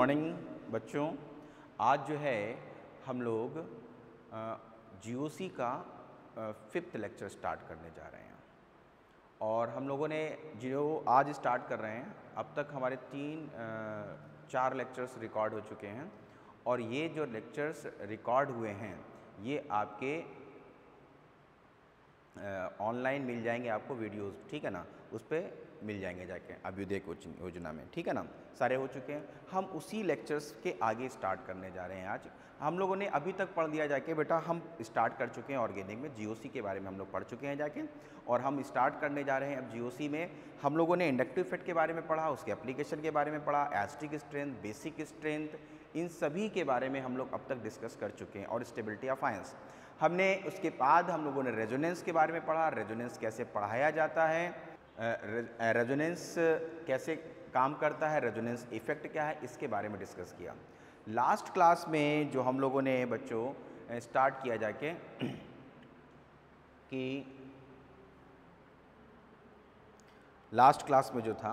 Morning बच्चों। आज जो है, हम लोग जीओसी का फिफ्थ लेक्चर स्टार्ट करने जा रहे हैं। और हम लोगों ने जो आज स्टार्ट कर रहे हैं, अब तक हमारे तीन चार लेक्चर्स रिकॉर्ड हो चुके हैं। और ये जो लेक्चर्स रिकॉर्ड हुए हैं, ये आपके ऑनलाइन मिल जाएँगे आपको वीडियोस ठीक है ना? उस पर मिल जाएँगे जाके अभ्युदय योजना में। ठीक है ना? सारे हो चुके हैं। हम उसी लेक्चर्स के आगे स्टार्ट करने जा रहे हैं आज। हम लोगों ने अभी तक पढ़ दिया जाके, बेटा, हम स्टार्ट कर चुके हैं ऑर्गेनिक में। जीओसी के बारे में हम लोग पढ़ चुके हैं जाके। और हम स्टार्ट करने जा रहे हैं अब जीओसी में। हम लोगों ने इंडक्टिव इफ़ेक्ट के बारे में पढ़ा, उसके एप्लीकेशन के बारे में पढ़ा एस्टिक स्ट्रेंथ बेसिक स्ट्रेंथ इन सभी के बारे में हम लोग अब तक डिस्कस कर चुके हैं। और स्टेबिलिटी ऑफ़ आयंस हमने उसके बाद हम लोगों ने रेजोनेंस के बारे में पढ़ा। रेजोनेंस कैसे पढ़ाया जाता है? रेजोनेंस कैसे काम करता है रेजोनेंस इफ़ेक्ट क्या है, इसके बारे में डिस्कस किया। लास्ट क्लास में जो हम लोगों ने, बच्चों स्टार्ट किया जाके, कि लास्ट क्लास में जो था,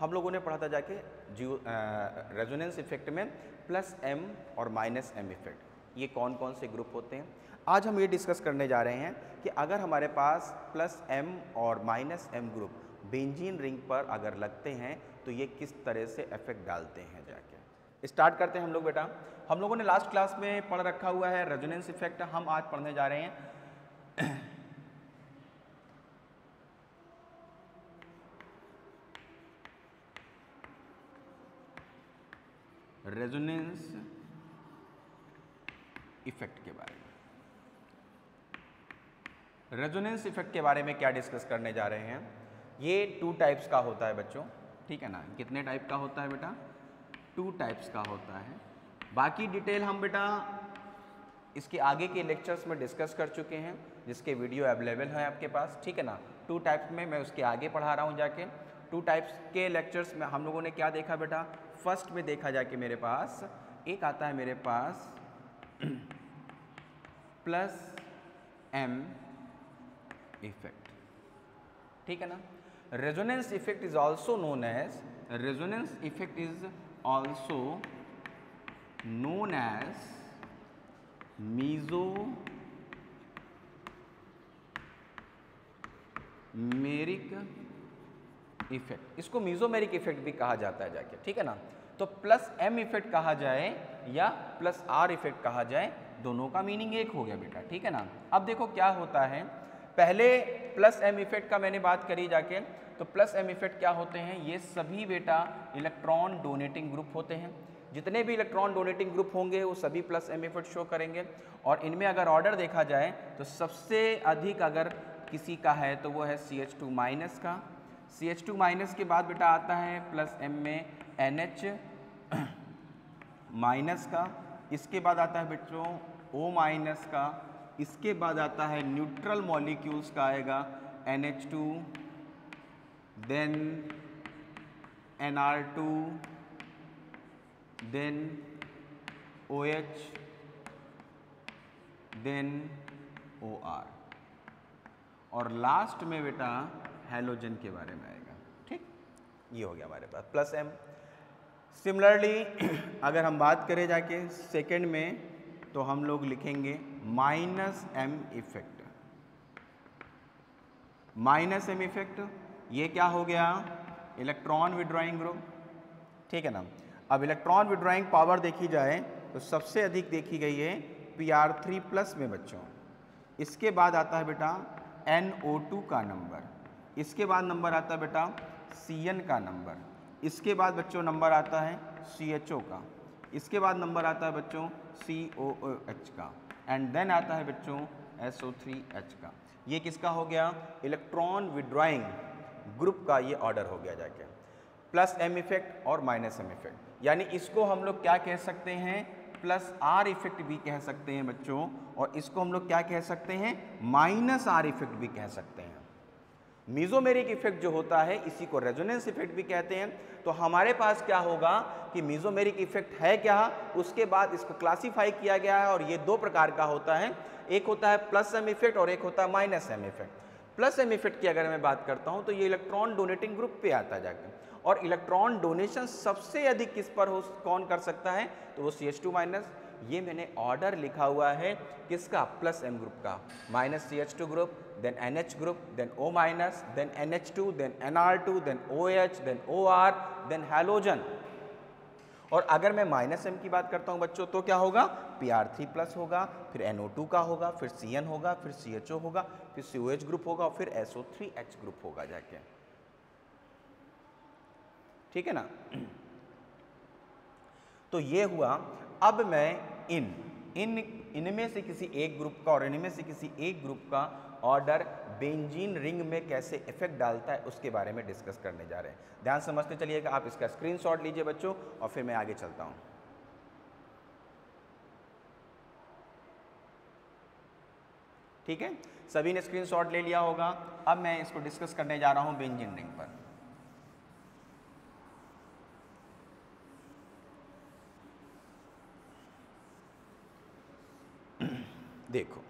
हम लोगों ने पढ़ा था जाके जियो रेजोनेंस इफ़ेक्ट में प्लस एम और माइनस एम इफ़ेक्ट ये कौन कौन से ग्रुप होते हैं? आज हम ये डिस्कस करने जा रहे हैं कि अगर हमारे पास प्लस एम और minus M group benzene ring पर अगर लगते हैं तो ये किस तरह से इफ़ेक्ट डालते हैं जाके? स्टार्ट करते हैं हम लोग बेटा। हम लोगों ने लास्ट क्लास में पढ़ रखा हुआ है रेजोनेंस इफ़ेक्ट हम आज पढ़ने जा रहे हैं। रेजोनेंस इफ़ेक्ट के बारे में। रेजोनेंस इफ़ेक्ट के बारे में क्या डिस्कस करने जा रहे हैं? ये टू टाइप्स का होता है बच्चों। ठीक है ना? कितने टाइप का होता है बेटा? टू टाइप्स का होता है। बाकी डिटेल हम बेटा इसके आगे के लेक्चर्स में डिस्कस कर चुके हैं, जिसके वीडियो अवेलेबल हैं आपके पास। ठीक है ना? टू टाइप्स में मैं उसके आगे पढ़ा रहा हूँ जाके। टू टाइप्स के लेक्चर्स में हम लोगों ने क्या देखा बेटा? फ़र्स्ट में देखा जाके मेरे पास, एक आता है मेरे पास प्लस एम इफ़ेक्ट ठीक है ना? Resonance effect is also known as resonance effect is also known as mesomeric effect इसको मीजोमेरिक इफ़ेक्ट भी कहा जाता है जाके, ठीक है ना? तो प्लस एम इफ़ेक्ट कहा जाए या प्लस आर इफ़ेक्ट कहा जाए, दोनों का मीनिंग एक हो गया बेटा, ठीक है ना? अब देखो क्या होता है। पहले प्लस एम इफ़ेक्ट का मैंने बात करी जाके तो प्लस एम इफ़ेक्ट क्या होते हैं? ये सभी बेटा इलेक्ट्रॉन डोनेटिंग ग्रुप होते हैं। जितने भी इलेक्ट्रॉन डोनेटिंग ग्रुप होंगे, वो सभी प्लस एम इफ़ेक्ट शो करेंगे। और इनमें अगर ऑर्डर देखा जाए तो सबसे अधिक अगर किसी का है तो वो है सी एच टू माइनस का। सी एच टू माइनस के बाद बेटा आता है प्लस एम में एन एच माइनस का। इसके बाद आता है बच्चों ओ माइनस का। इसके बाद आता है न्यूट्रल मॉलिक्यूल्स का आएगा N H two, then N R two, then O H, then O R. और लास्ट में बेटा हेलोजन के बारे में आएगा, ठीक? ये हो गया हमारे पास प्लस एम सिमिलरली अगर हम बात करें जाके सेकेंड में तो हम लोग लिखेंगे minus M effect. Minus M effect, ये क्या हो गया? इलेक्ट्रॉन विड्रॉइंग ग्रुप ठीक है ना? अब इलेक्ट्रॉन विड्रॉइंग पावर देखी जाए तो सबसे अधिक देखी गई है पी आर थ्री प्लस में बच्चों। इसके बाद आता है बेटा एन ओ टू का नंबर इसके बाद नंबर आता है बेटा सी एन का नंबर इसके बाद बच्चों नंबर आता है सी एच ओ का। इसके बाद नंबर आता है बच्चों सी ओ ओ एच का। एंड देन आता है बच्चों एस ओ थ्री एच का। ये किसका हो गया? इलेक्ट्रॉन विड्रॉइंग ग्रुप का ये ऑर्डर हो गया जाके। प्लस एम इफ़ेक्ट और माइनस एम इफ़ेक्ट यानी इसको हम लोग क्या कह सकते हैं? प्लस आर इफ़ेक्ट भी कह सकते हैं बच्चों। और इसको हम लोग क्या कह सकते हैं? माइनस आर इफ़ेक्ट भी कह सकते हैं। मीजोमेरिक इफ़ेक्ट जो होता है, इसी को रेजोनेंस इफ़ेक्ट भी कहते हैं। तो हमारे पास क्या होगा कि मीजोमेरिक इफ़ेक्ट है क्या? उसके बाद इसको क्लासिफाई किया गया है और ये दो प्रकार का होता है। एक होता है प्लस एम इफ़ेक्ट और एक होता है minus M effect plus M effect की अगर मैं बात करता हूँ तो ये इलेक्ट्रॉन डोनेटिंग ग्रुप पे आता जाकर और इलेक्ट्रॉन डोनेशन सबसे अधिक किस पर हो, कौन कर सकता है? तो वो सी एच टू माइनस ये मैंने ऑर्डर लिखा हुआ है किसका? प्लस एम ग्रुप का। Minus C H two group then N H two then N R two then O H then O R then halogen और अगर मैं माइनस एम की बात करता हूँ बच्चों तो क्या होगा? पी आर थ्री प्लस होगा, फिर एनओ टू का होगा, फिर सी एन होगा, फिर सी एच ओ होगा, फिर सी ओ एच ग्रुप होगा और फिर S O three H group होगा जाके। ठीक है ना? तो ये हुआ, अब मैं इन इन, इनमें से किसी एक ग्रुप का और इनमें से किसी एक ग्रुप का ऑर्डर बेंजीन रिंग में कैसे इफ़ेक्ट डालता है उसके बारे में डिस्कस करने जा रहे हैं। ध्यान समझते चलिएगा आप इसका स्क्रीनशॉट लीजिए बच्चों और फिर मैं आगे चलता हूँ। ठीक है? सभी ने स्क्रीनशॉट ले लिया होगा। अब मैं इसको डिस्कस करने जा रहा हूँ बेंजीन रिंग पर। देखो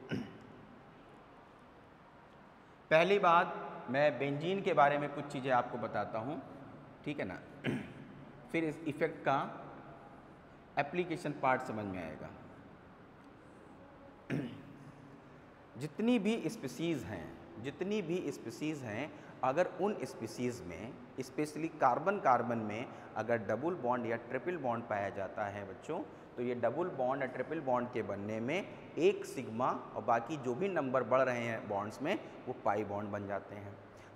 पहली बात, मैं बेंजीन के बारे में कुछ चीज़ें आपको बताता हूँ, ठीक है ना? फिर इस इफ़ेक्ट का एप्लीकेशन पार्ट समझ में आएगा। जितनी भी स्पीसीज़ हैं, जितनी भी स्पीसीज़ हैं, अगर उन स्पीसीज़ में स्पेशली कार्बन कार्बन में, अगर डबल बॉन्ड या ट्रिपल बॉन्ड पाया जाता है बच्चों तो ये डबल बॉन्ड या ट्रिपल बॉन्ड के बनने में एक सिग्मा और बाकी जो भी नंबर बढ़ रहे हैं बॉन्ड्स में, वो पाई बॉन्ड बन जाते हैं।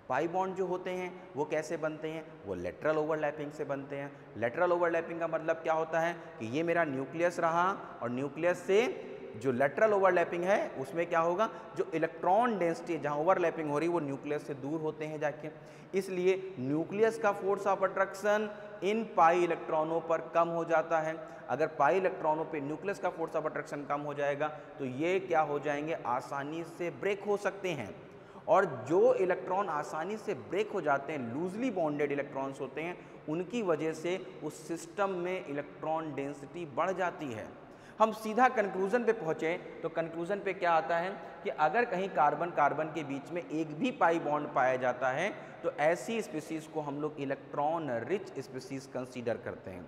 पाई बॉन्ड जो होते हैं, वो कैसे बनते हैं? वो लेटरल ओवरलैपिंग से बनते हैं। लेटरल ओवरलैपिंग का मतलब क्या होता है? कि ये मेरा न्यूक्लियस रहा और न्यूक्लियस से जो लेटरल ओवरलैपिंग है, उसमें क्या होगा? जो इलेक्ट्रॉन डेंसिटी जहाँ ओवरलैपिंग हो रही है, वो न्यूक्लियस से दूर होते हैं जाके। इसलिए न्यूक्लियस का फोर्स ऑफ़ अट्रैक्शन इन पाई इलेक्ट्रॉनों पर कम हो जाता है। अगर पाई इलेक्ट्रॉनों पे न्यूक्लियस का फोर्स ऑफ़ अट्रैक्शन कम हो जाएगा तो ये क्या हो जाएँगे? आसानी से ब्रेक हो सकते हैं। और जो इलेक्ट्रॉन आसानी से ब्रेक हो जाते हैं लूजली बॉन्डेड इलेक्ट्रॉन्स होते हैं, उनकी वजह से उस सिस्टम में इलेक्ट्रॉन डेंसिटी बढ़ जाती है। हम सीधा कंक्लूजन पे पहुँचे तो कंक्लूजन पे क्या आता है कि अगर कहीं कार्बन कार्बन के बीच में एक भी पाई बॉन्ड पाया जाता है तो ऐसी स्पीसीज़ को हम लोग इलेक्ट्रॉन रिच स्पीसीज़ कंसीडर करते हैं।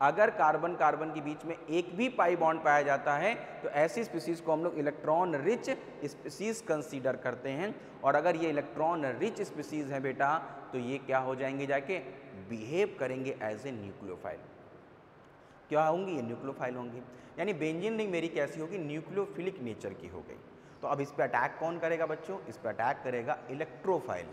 अगर कार्बन कार्बन के बीच में एक भी पाई बॉन्ड पाया जाता है तो ऐसी स्पीसीज़ को हम लोग इलेक्ट्रॉन रिच स्पीसीज़ कंसीडर करते हैं। और अगर ये इलेक्ट्रॉन रिच स्पीसीज़ हैं बेटा तो ये क्या हो जाएँगे जाके बिहेव करेंगे एज ए न्यूक्लियोफाइल क्या होंगी? ये न्यूक्लियोफाइल होंगी। यानी बेंजिन रिंग मेरी कैसी होगी? न्यूक्लियोफिलिक नेचर की हो गई तो अब इस पर अटैक कौन करेगा बच्चों? इस पर अटैक करेगा इलेक्ट्रोफाइल।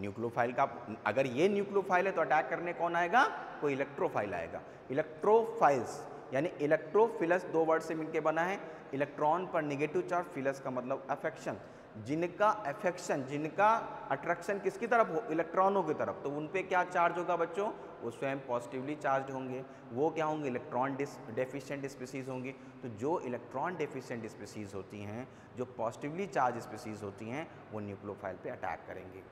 न्यूक्लियोफाइल का, अगर ये न्यूक्लियोफाइल है तो अटैक करने कौन आएगा? कोई इलेक्ट्रोफाइल आएगा। इलेक्ट्रोफाइल्स, यानी इलेक्ट्रोफिलस दो वर्ड से मिलकर बना है। इलेक्ट्रॉन पर निगेटिव चार्ज, फिलस का मतलब अफेक्शन। जिनका अफेक्शन, जिनका अट्रैक्शन किसकी तरफ़ हो? इलेक्ट्रॉनों की तरफ़। तो उन पर क्या चार्ज होगा बच्चों? वो स्वयं पॉजिटिवली चार्ज होंगे, वो क्या होंगे? इलेक्ट्रॉन डेफिशिएंट स्पीसीज़ होंगी। तो जो इलेक्ट्रॉन डेफिशिएंट स्पीसीज़ होती हैं, जो पॉजिटिवली चार्ज स्पीसीज़ होती हैं, वो न्यूक्लियोफाइल पे अटैक करेंगे।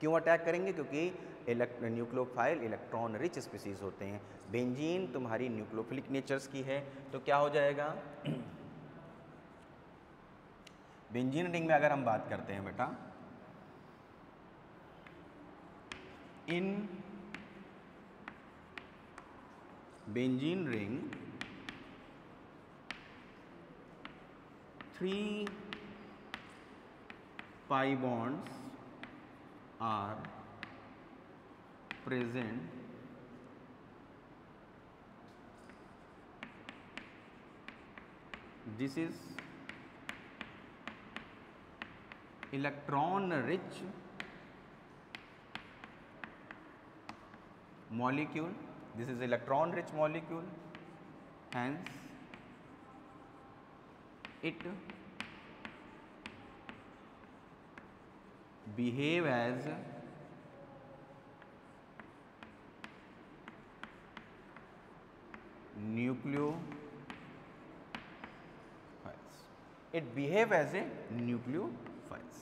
क्यों अटैक करेंगे? क्योंकि न्यूक्लियोफाइल इलेक्ट्रॉन रिच स्पीसीज़ होते हैं। बेंजीन तुम्हारी न्यूक्लियोफिलिक नेचर्स की है तो क्या हो जाएगा? बेंजीन रिंग में अगर हम बात करते हैं बेटा in benzene ring 3 pi bonds are present this is electron rich molecule. This is electron rich molecule hence it behave as nucleophiles it behave as a nucleophiles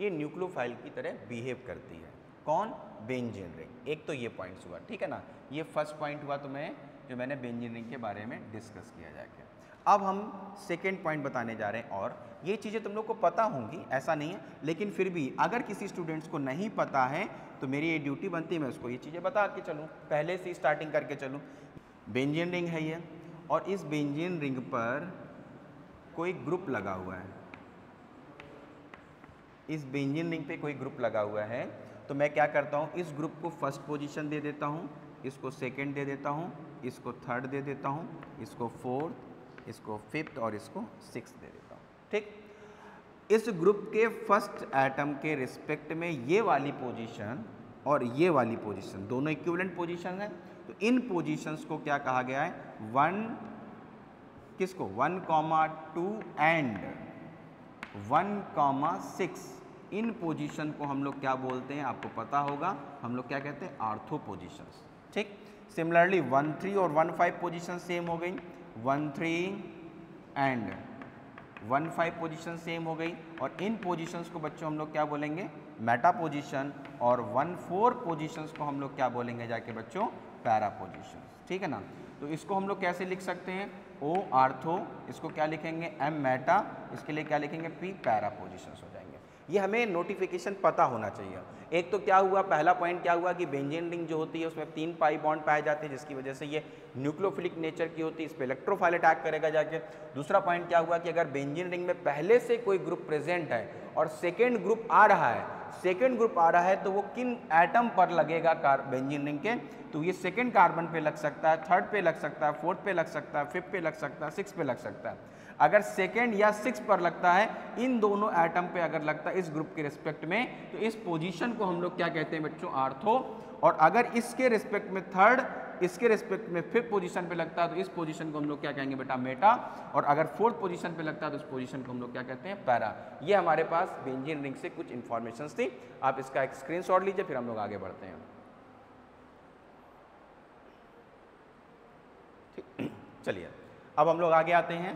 ये न्यूक्लियोफाइल की तरह बिहेव करती है कौन? बेंजीन रिंग एक तो ये points हुआ, ठीक है ना? ये फ़र्स्ट पॉइंट हुआ तो मैं जो मैंने बेंजीन रिंग के बारे में डिस्कस किया जाके। अब हम सेकेंड पॉइंट बताने जा रहे हैं और ये चीज़ें तुम लोग को पता होंगी, ऐसा नहीं है, लेकिन फिर भी अगर किसी स्टूडेंट्स को नहीं पता है तो मेरी ये ड्यूटी बनती है, मैं उसको ये चीज़ें बता के चलूँ, पहले से स्टार्टिंग करके चलूँ। बेंजिन रिंग है ये, और इस बेंजिन रिंग पर कोई ग्रुप लगा हुआ है। इस बेंजिन रिंग पे कोई ग्रुप लगा हुआ है तो मैं क्या करता हूँ, इस ग्रुप को फ़र्स्ट पोजीशन दे देता हूँ, इसको सेकंड दे देता हूँ, इसको थर्ड दे देता हूँ, इसको फोर्थ इसको फिफ्थ और इसको सिक्स दे देता हूँ, ठीक? इस ग्रुप के फ़र्स्ट एटम के रिस्पेक्ट में ये वाली पोजीशन और ये वाली पोजीशन दोनों इक्विवेलेंट पोजीशन है। तो इन पोजीशंस को क्या कहा गया है? वन किसको? One comma two and one comma six in position को हम लोग क्या बोलते हैं? आपको पता होगा। हम लोग क्या कहते हैं? आर्थो पोजीशंस ठीक? सिमिलरली वन थ्री और वन फाइव पोजिशन सेम हो गई। One three and one five position same हो गई। और इन पोजीशंस को बच्चों हम लोग क्या बोलेंगे? मेटा पोजिशन और वन फोर पोजीशंस को हम लोग क्या बोलेंगे जाके बच्चों? पैरा पोजिशन ठीक है ना? तो इसको हम लोग कैसे लिख सकते हैं? ओ आर्थो इसको क्या लिखेंगे? एम मेटा इसके लिए क्या लिखेंगे? पी पैरा पोजिशन ये हमें नोटिफिकेशन पता होना चाहिए। एक तो क्या हुआ, पहला पॉइंट क्या हुआ कि बेंजीन रिंग जो होती है, उसमें तीन पाई बॉन्ड पाए जाते हैं, जिसकी वजह से ये न्यूक्लोफिलिक नेचर की होती है, इस पर इलेक्ट्रोफाइल अटैक करेगा जाके। दूसरा पॉइंट क्या हुआ कि अगर बेंजीन रिंग में पहले से कोई ग्रुप प्रेजेंट है और सेकेंड ग्रुप आ रहा है सेकेंड ग्रुप आ रहा है तो वो किन एटम पर लगेगा कार रिंग के? तो ये सेकेंड कार्बन पे लग सकता है थर्ड पे लग सकता है फोर्थ पे लग सकता है फिफ्थ पे लग सकता है सिक्स पे लग सकता है। अगर सेकेंड या सिक्स पर लगता है, इन दोनों एटम पे अगर लगता है, इस ग्रुप के रिस्पेक्ट में तो इस पोजीशन को हम लोग क्या कहते हैं बच्चों? आर्थो। और अगर इसके रिस्पेक्ट में थर्ड इसके रिस्पेक्ट में फिफ्थ पोजीशन पे लगता है तो इस पोजीशन को हम लोग क्या कहेंगे बेटा? मेटा और अगर फोर्थ पोजीशन पे लगता है तो इस पोजीशन को हम लोग क्या कहते हैं? पैरा ये हमारे पास बेंजीन रिंग से कुछ इन्फॉर्मेशन थी। आप इसका एक स्क्रीन लीजिए, फिर हम लोग आगे बढ़ते हैं। चलिए। अब हम लोग आगे आते हैं।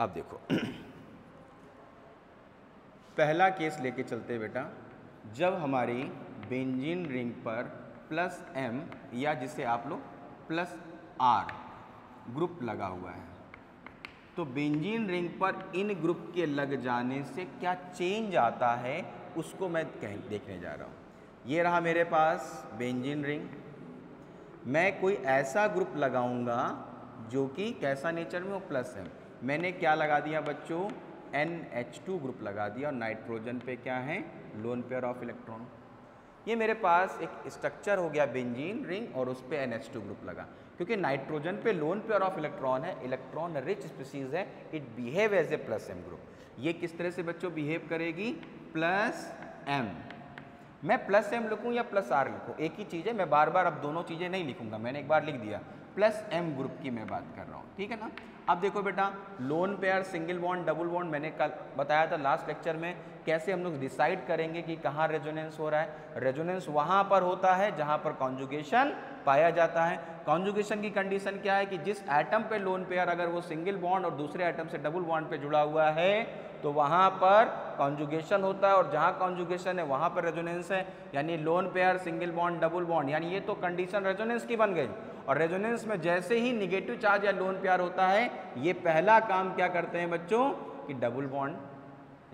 अब देखो। पहला केस लेके चलते बेटा। जब हमारी बेंजीन रिंग पर प्लस एम या जिसे आप लोग प्लस आर ग्रुप लगा हुआ है तो बेंजीन रिंग पर इन ग्रुप के लग जाने से क्या चेंज आता है, उसको मैं कह, देखने जा रहा हूँ। ये रहा मेरे पास बेंजीन रिंग। मैं कोई ऐसा ग्रुप लगाऊँगा जो कि कैसा नेचर में हो, प्लस एम। मैंने क्या लगा दिया बच्चों? एन एच टू ग्रुप लगा दिया और नाइट्रोजन पे क्या है? लोन पेयर ऑफ़ इलेक्ट्रॉन ये मेरे पास एक स्ट्रक्चर हो गया बेंजीन रिंग और उस पर एन एच टू ग्रुप लगा। क्योंकि नाइट्रोजन पे लोन पेयर ऑफ़ इलेक्ट्रॉन है इलेक्ट्रॉन रिच स्पीसीज है it behave as a plus M group ये किस तरह से बच्चों बिहेव करेगी? प्लस एम मैं प्लस एम लिखूँ या प्लस आर लिखूँ? एक ही चीज़ है, मैं बार बार अब दोनों चीज़ें नहीं लिखूँगा, मैंने एक बार लिख दिया। प्लस एम ग्रुप की मैं बात कर रहा हूँ, ठीक है ना? अब देखो बेटा lone pair single bond double bond मैंने कल बताया था लास्ट लेक्चर में, कैसे हम लोग डिसाइड करेंगे कि कहाँ रेजोनेंस हो रहा है। रेजोनेंस वहाँ पर होता है जहाँ पर कॉन्जुगेशन पाया जाता है। कॉन्जुगेशन की कंडीशन क्या है कि जिस एटम पे लोन पेयर अगर वो सिंगल बॉन्ड और दूसरे एटम से डबल बॉन्ड पे जुड़ा हुआ है तो वहाँ पर कॉन्जुगेशन होता है और जहाँ कॉन्जुगेशन है, वहाँ पर रेजोनेंस है। यानी lone pair single bond double bond यानी ये तो कंडीशन रेजोनेंस की बन गई। और रेजोनेंस में जैसे ही निगेटिव चार्ज या लोन प्यार होता है, ये पहला काम क्या करते हैं बच्चों? कि डबल बॉन्ड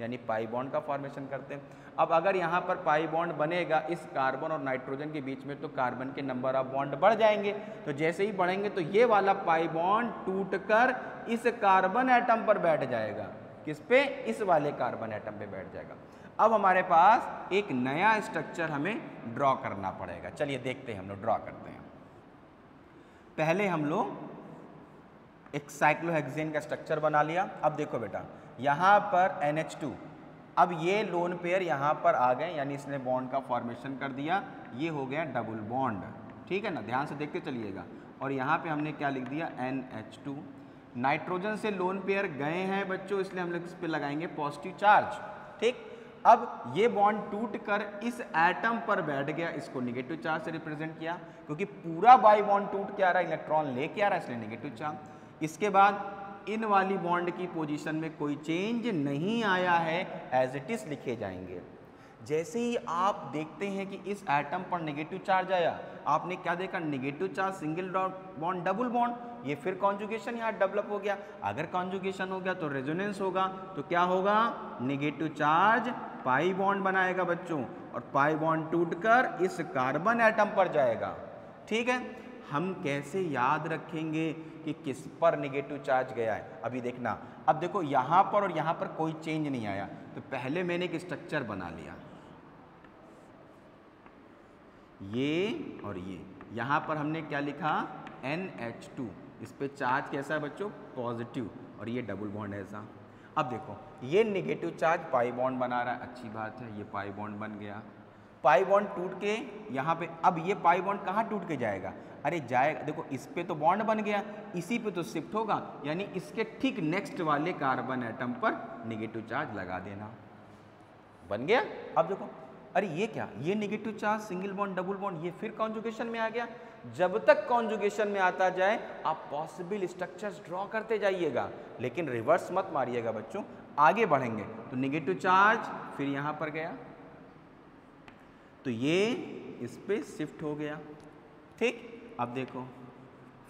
यानी पाई बॉन्ड का फॉर्मेशन करते हैं। अब अगर यहाँ पर पाई बॉन्ड बनेगा, इस कार्बन और नाइट्रोजन के बीच में तो कार्बन के नंबर ऑफ़ बॉन्ड बढ़ जाएँगे। तो जैसे ही बढ़ेंगे तो ये वाला पाई बॉन्ड टूटकर इस कार्बन एटम पर बैठ जाएगा। किस पे? इस वाले कार्बन एटम पे बैठ जाएगा। अब हमारे पास एक नया स्ट्रक्चर हमें ड्रॉ करना पड़ेगा। चलिए देखते हैं, हम लोग ड्रॉ करते हैं। पहले हम लोग एक साइक्लोहेक्सेन का स्ट्रक्चर बना लिया। अब देखो बेटा, यहाँ पर NH2 अब ये लोन पेयर यहाँ पर आ गए, यानी इसने बॉन्ड का फॉर्मेशन कर दिया। ये हो गया डबल बॉन्ड ठीक है ना? ध्यान से देखते चलिएगा। और यहाँ पे हमने क्या लिख दिया? NH2 नाइट्रोजन से लोन पेयर गए हैं बच्चों, इसलिए हम लोग इस पर लगाएँगे पॉजिटिव चार्ज ठीक? अब ये बॉन्ड टूट कर इस एटम पर बैठ गया, इसको निगेटिव चार्ज से रिप्रेजेंट किया, क्योंकि पूरा बाई बॉन्ड टूट के आ रहा है इलेक्ट्रॉन लेके आ रहा है, इसलिए निगेटिव चार्ज इसके बाद इन वाली बॉन्ड की पोजीशन में कोई चेंज नहीं आया है एज इट इज़ लिखे जाएँगे. जैसे ही आप देखते हैं कि इस एटम पर नेगेटिव चार्ज आया, आपने क्या देखा? Negative charge single bond double bond ये फिर कॉन्जुगेशन यहाँ डेवलप हो गया। अगर कॉन्जुगेशन हो गया तो रेजोनेंस होगा। तो क्या होगा? निगेटिव चार्ज पाई बॉन्ड बनाएगा बच्चों। और पाई बॉन्ड टूटकर इस कार्बन एटम पर जाएगा। ठीक है? हम कैसे याद रखेंगे कि किस पर निगेटिव चार्ज गया है? अभी देखना। अब देखो, यहाँ पर और यहाँ पर कोई चेंज नहीं आया। तो पहले मैंने एक स्ट्रक्चर बना लिया। ये और ये। यहाँ पर हमने क्या लिखा? NH2 इस पर चार्ज कैसा है बच्चों? पॉजिटिव और ये डबल बॉन्ड है ऐसा। अब देखो, ये निगेटिव चार्ज पाई बॉन्ड बना रहा है। अच्छी बात है, ये पाई बॉन्ड बन गया। पाई बॉन्ड टूट के यहाँ पे, अब ये पाई बॉन्ड कहाँ टूट के जाएगा? अरे जाएगा, देखो, इस पे तो बॉन्ड बन गया, इसी पे तो शिफ्ट होगा। यानी इसके ठीक नेक्स्ट वाले कार्बन एटम पर निगेटिव चार्ज लगा देना। बन गया? अब देखो, अरे ये क्या? ये negative charge single bond double bond ये फिर कॉन्जुकेशन में आ गया। जब तक कॉन्जुगेशन में आता जाए, आप पॉसिबल स्ट्रक्चर्स ड्रॉ करते जाइएगा। लेकिन रिवर्स मत मारिएगा बच्चों, आगे बढ़ेंगे। तो निगेटिव चार्ज फिर यहाँ पर गया। तो ये इस पर शिफ्ट हो गया। ठीक? अब देखो,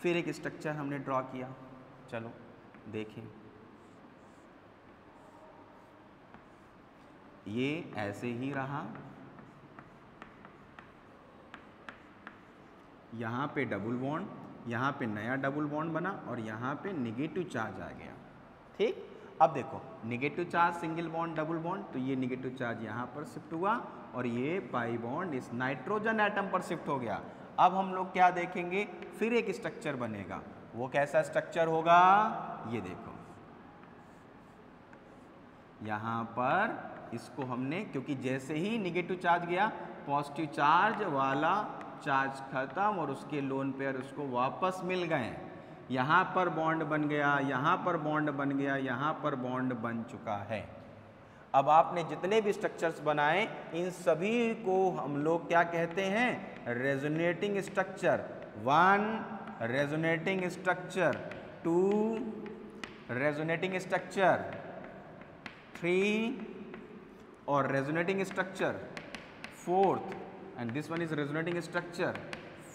फिर एक स्ट्रक्चर हमने ड्रॉ किया। चलो, देखें। ये ऐसे ही रहा। यहाँ पे डबल बॉन्ड यहाँ पे नया डबल बॉन्ड बना और यहाँ पे निगेटिव चार्ज आ गया। ठीक? अब देखो negative charge single bond double bond तो ये निगेटिव चार्ज यहाँ पर शिफ्ट हुआ और ये पाई बॉन्ड इस नाइट्रोजन एटम पर शिफ्ट हो गया। अब हम लोग क्या देखेंगे? फिर एक स्ट्रक्चर बनेगा। वो कैसा स्ट्रक्चर होगा? ये देखो। यहाँ पर इसको हमने, क्योंकि जैसे ही निगेटिव चार्ज गया पॉजिटिव चार्ज वाला चार्ज खत्म और उसके लोन पेयर उसको वापस मिल गए। यहाँ पर बॉन्ड बन गया, यहाँ पर बॉन्ड बन गया, यहाँ पर बॉन्ड बन चुका है। अब आपने जितने भी स्ट्रक्चर्स बनाए, इन सभी को हम लोग क्या कहते हैं? Resonating structure one resonating structure two resonating structure three और resonating structure fourth and this one is resonating structure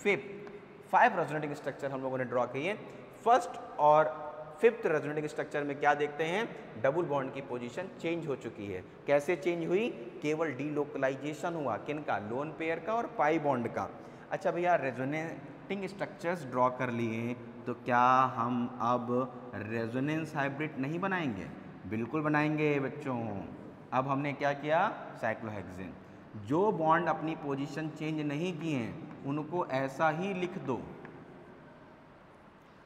fifth five resonating structure हम लोगों ने ड्रॉ किए फ़र्स्ट और फिफ्थ रेजोनेटिंग स्ट्रक्चर में क्या देखते हैं? डबल बॉन्ड की पोजीशन चेंज हो चुकी है। कैसे चेंज हुई? केवल डीलोकलाइजेशन हुआ। किन का? लोन पेयर का और पाई बॉन्ड का। अच्छा भैया रेजोनेटिंग स्ट्रक्चर्स ड्रॉ कर लिए तो क्या हम अब रेजोनेंस हाइब्रिड नहीं बनाएँगे? बिल्कुल बनाएँगे बच्चों। अब हमने क्या किया? साइक्लोहेक्सिन जो बॉन्ड अपनी पोजीशन चेंज नहीं किए हैं, उनको ऐसा ही लिख दो।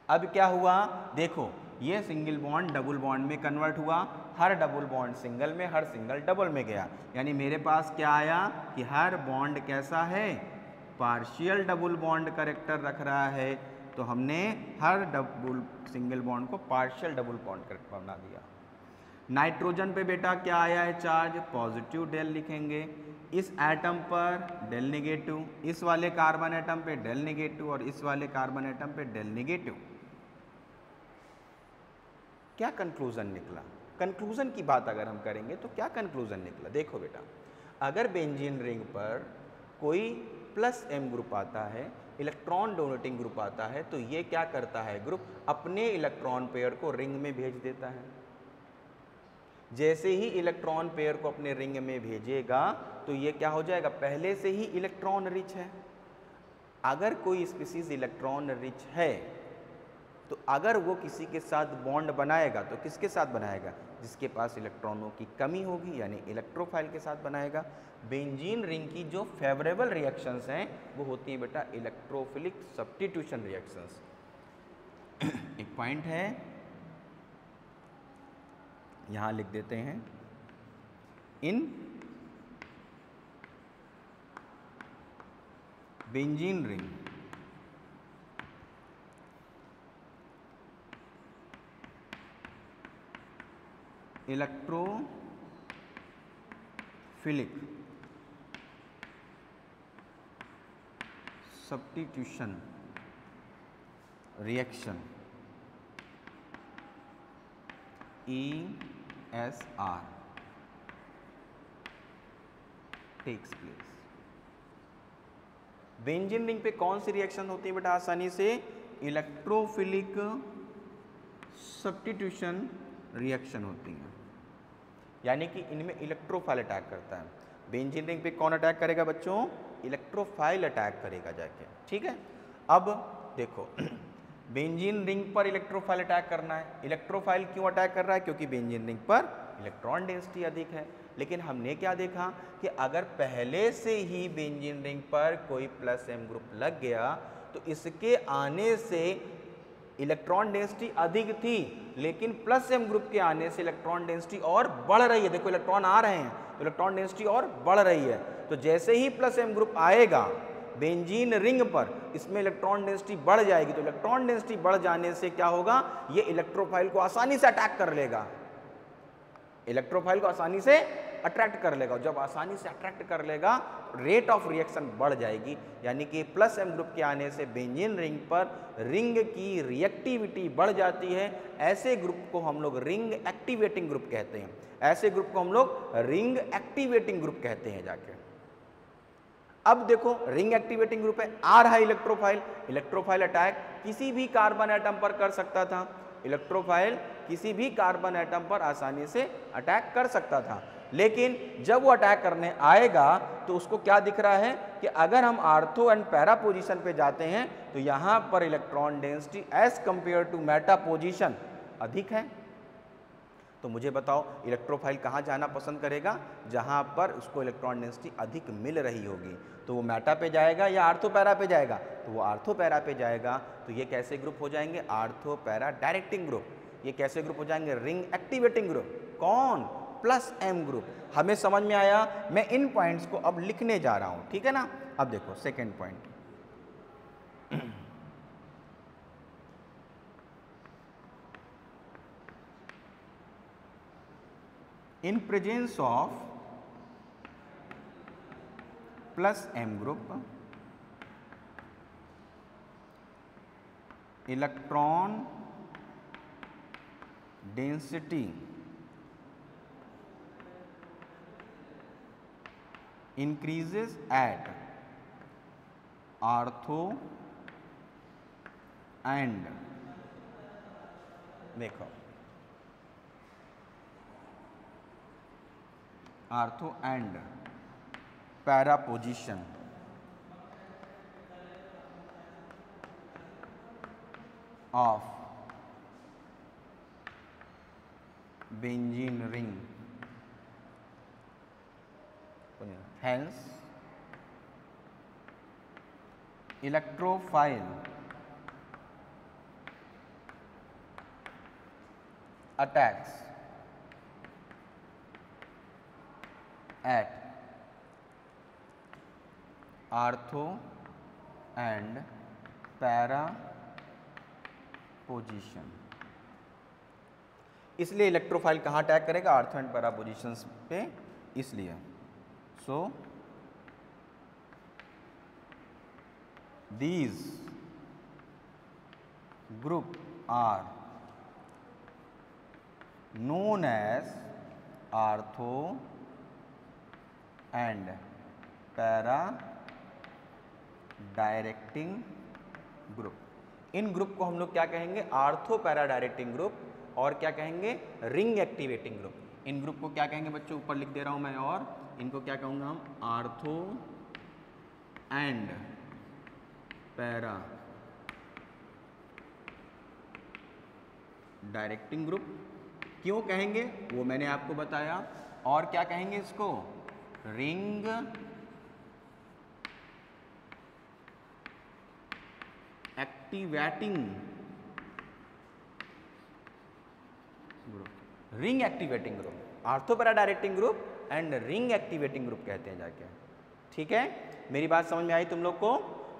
अब क्या हुआ? देखो, ये सिंगल बॉन्ड डबल बॉन्ड में कन्वर्ट हुआ, हर डबल बॉन्ड सिंगल में, हर सिंगल डबल में गया। यानी मेरे पास क्या आया कि हर बॉन्ड कैसा है? पार्शियल डबल बॉन्ड करेक्टर रख रहा है। तो हमने हर डबल सिंगल बॉन्ड को पार्शियल डबल बॉन्ड करेक्टर बना दिया। नाइट्रोजन पे बेटा क्या आया है चार्ज पॉजिटिव डेल लिखेंगे। इस एटम पर डेल नेगेटिव इस वाले कार्बन एटम पे डेल नेगेटिव और इस वाले कार्बन एटम पे डेल नेगेटिव क्या कंक्लूजन निकला? कंक्लूजन की बात अगर हम करेंगे तो क्या कंक्लूजन निकला? देखो बेटा, अगर बेंजीन रिंग पर कोई प्लस एम ग्रुप आता है इलेक्ट्रॉन डोनेटिंग ग्रुप आता है तो ये क्या करता है ग्रुप अपने इलेक्ट्रॉन पेयर को रिंग में भेज देता है। जैसे ही इलेक्ट्रॉन पेयर को अपने रिंग में भेजेगा तो ये क्या हो जाएगा? पहले से ही इलेक्ट्रॉन रिच है। अगर कोई स्पीसीज इलेक्ट्रॉन रिच है तो अगर वो किसी के साथ बॉन्ड बनाएगा तो किसके साथ बनाएगा? जिसके पास इलेक्ट्रॉनों की कमी होगी, यानी इलेक्ट्रोफाइल के साथ बनाएगा। बेंजीन रिंग की जो फेवरेबल रिएक्शंस हैं, वो होती हैं बेटा इलेक्ट्रोफिलिक सब्सटीट्यूशन रिएक्शंस। एक पॉइंट है यहाँ लिख देते हैं in benzene ring electrophilic substitution reaction E S R takes place benzene ring पे कौन सी रिएक्शन होती है बेटा आसानी से? इलेक्ट्रोफिलिक सब्टिट्यूशन रिएक्शन होती है। यानी कि इनमें इलेक्ट्रोफाइल अटैक करता है। बेंजीन रिंग पे कौन अटैक करेगा बच्चों? इलेक्ट्रोफाइल अटैक करेगा जाके। ठीक है? अब देखो। बेंजीन रिंग पर इलेक्ट्रोफाइल अटैक करना है। इलेक्ट्रोफाइल क्यों अटैक कर रहा है? क्योंकि बेंजीन रिंग पर इलेक्ट्रॉन डेंसिटी अधिक है। लेकिन हमने क्या देखा कि अगर पहले से ही बेंजीन रिंग पर कोई प्लस एम ग्रुप लग गया तो इसके आने से इलेक्ट्रॉन डेंसिटी अधिक थी। लेकिन प्लस एम ग्रुप के आने से इलेक्ट्रॉन डेंसिटी और बढ़ रही है। देखो, इलेक्ट्रॉन आ रहे हैं तो इलेक्ट्रॉन डेंसिटी और बढ़ रही है। तो जैसे ही प्लस एम ग्रुप आएगा बेंजीन रिंग पर इसमें इलेक्ट्रॉन डेंसिटी बढ़ जाएगी। तो इलेक्ट्रॉन डेंसिटी बढ़ जाने से क्या होगा? ये इलेक्ट्रोफाइल को आसानी से अटैक कर लेगा। इलेक्ट्रोफाइल को आसानी से अट्रैक्ट कर लेगा। जब आसानी से अट्रैक्ट कर लेगा, रेट ऑफ़ रिएक्शन बढ़ जाएगी। यानी कि प्लस एम ग्रुप के आने से बेंजीन रिंग पर रिंग की रिएक्टिविटी बढ़ जाती है। ऐसे ग्रुप को हम लोग रिंग एक्टिवेटिंग ग्रुप कहते हैं। ऐसे ग्रुप को हम लोग रिंग एक्टिवेटिंग ग्रुप कहते हैं जाके। अब देखो रिंग एक्टिवेटिंग ग्रुप है आ रहा है इलेक्ट्रोफाइल इलेक्ट्रोफाइल अटैक किसी भी कार्बन एटम पर कर सकता था। इलेक्ट्रोफाइल किसी भी कार्बन एटम पर आसानी से अटैक कर सकता था। लेकिन जब वो अटैक करने आएगा तो उसको क्या दिख रहा है कि अगर हम आर्थो एंड पैरा पोजिशन पे जाते हैं तो यहाँ पर electron density as compare to meta position अधिक है। तो मुझे बताओ इलेक्ट्रोफाइल कहाँ जाना पसंद करेगा? जहाँ पर उसको इलेक्ट्रॉन डेंसिटी अधिक मिल रही होगी। तो वो मैटा पे जाएगा या आर्थो पैरा पे जाएगा? तो वो आर्थो पैरा पे जाएगा। तो ये कैसे ग्रुप हो जाएँगे? आर्थो पैरा डायरेक्टिंग ग्रुप ये कैसे ग्रुप हो जाएँगे? रिंग एक्टिवेटिंग ग्रुप कौन? प्लस एम ग्रुप हमें समझ में आया? मैं इन पॉइंट्स को अब लिखने जा रहा हूँ। ठीक है ना? अब देखो second point in presence of plus m group electron density increases at ortho and देखो ortho and para position. of benzene ring. Hence, electrophile attacks at ortho and para position इसलिए इलेक्ट्रोफाइल कहाँ अटैक करेगा? Ortho and para position पे, इसलिए। So these group are known as ortho and para directing group in group को हम लोग क्या कहेंगे? आर्थो पैरा डायरेक्टिंग ग्रुप और क्या कहेंगे? रिंग एक्टिवेटिंग ग्रुप इन ग्रुप को क्या कहेंगे बच्चों? ऊपर लिख दे रहा हूँ मैं और इनको क्या कहूँगा हम? Ortho and para directing group क्यों कहेंगे? वो मैंने आपको बताया। और क्या कहेंगे इसको? Ring activating group ring activating group ortho para directing group and ring activating group कहते हैं जाके। ठीक है? मेरी बात समझ में आई तुम लोग को?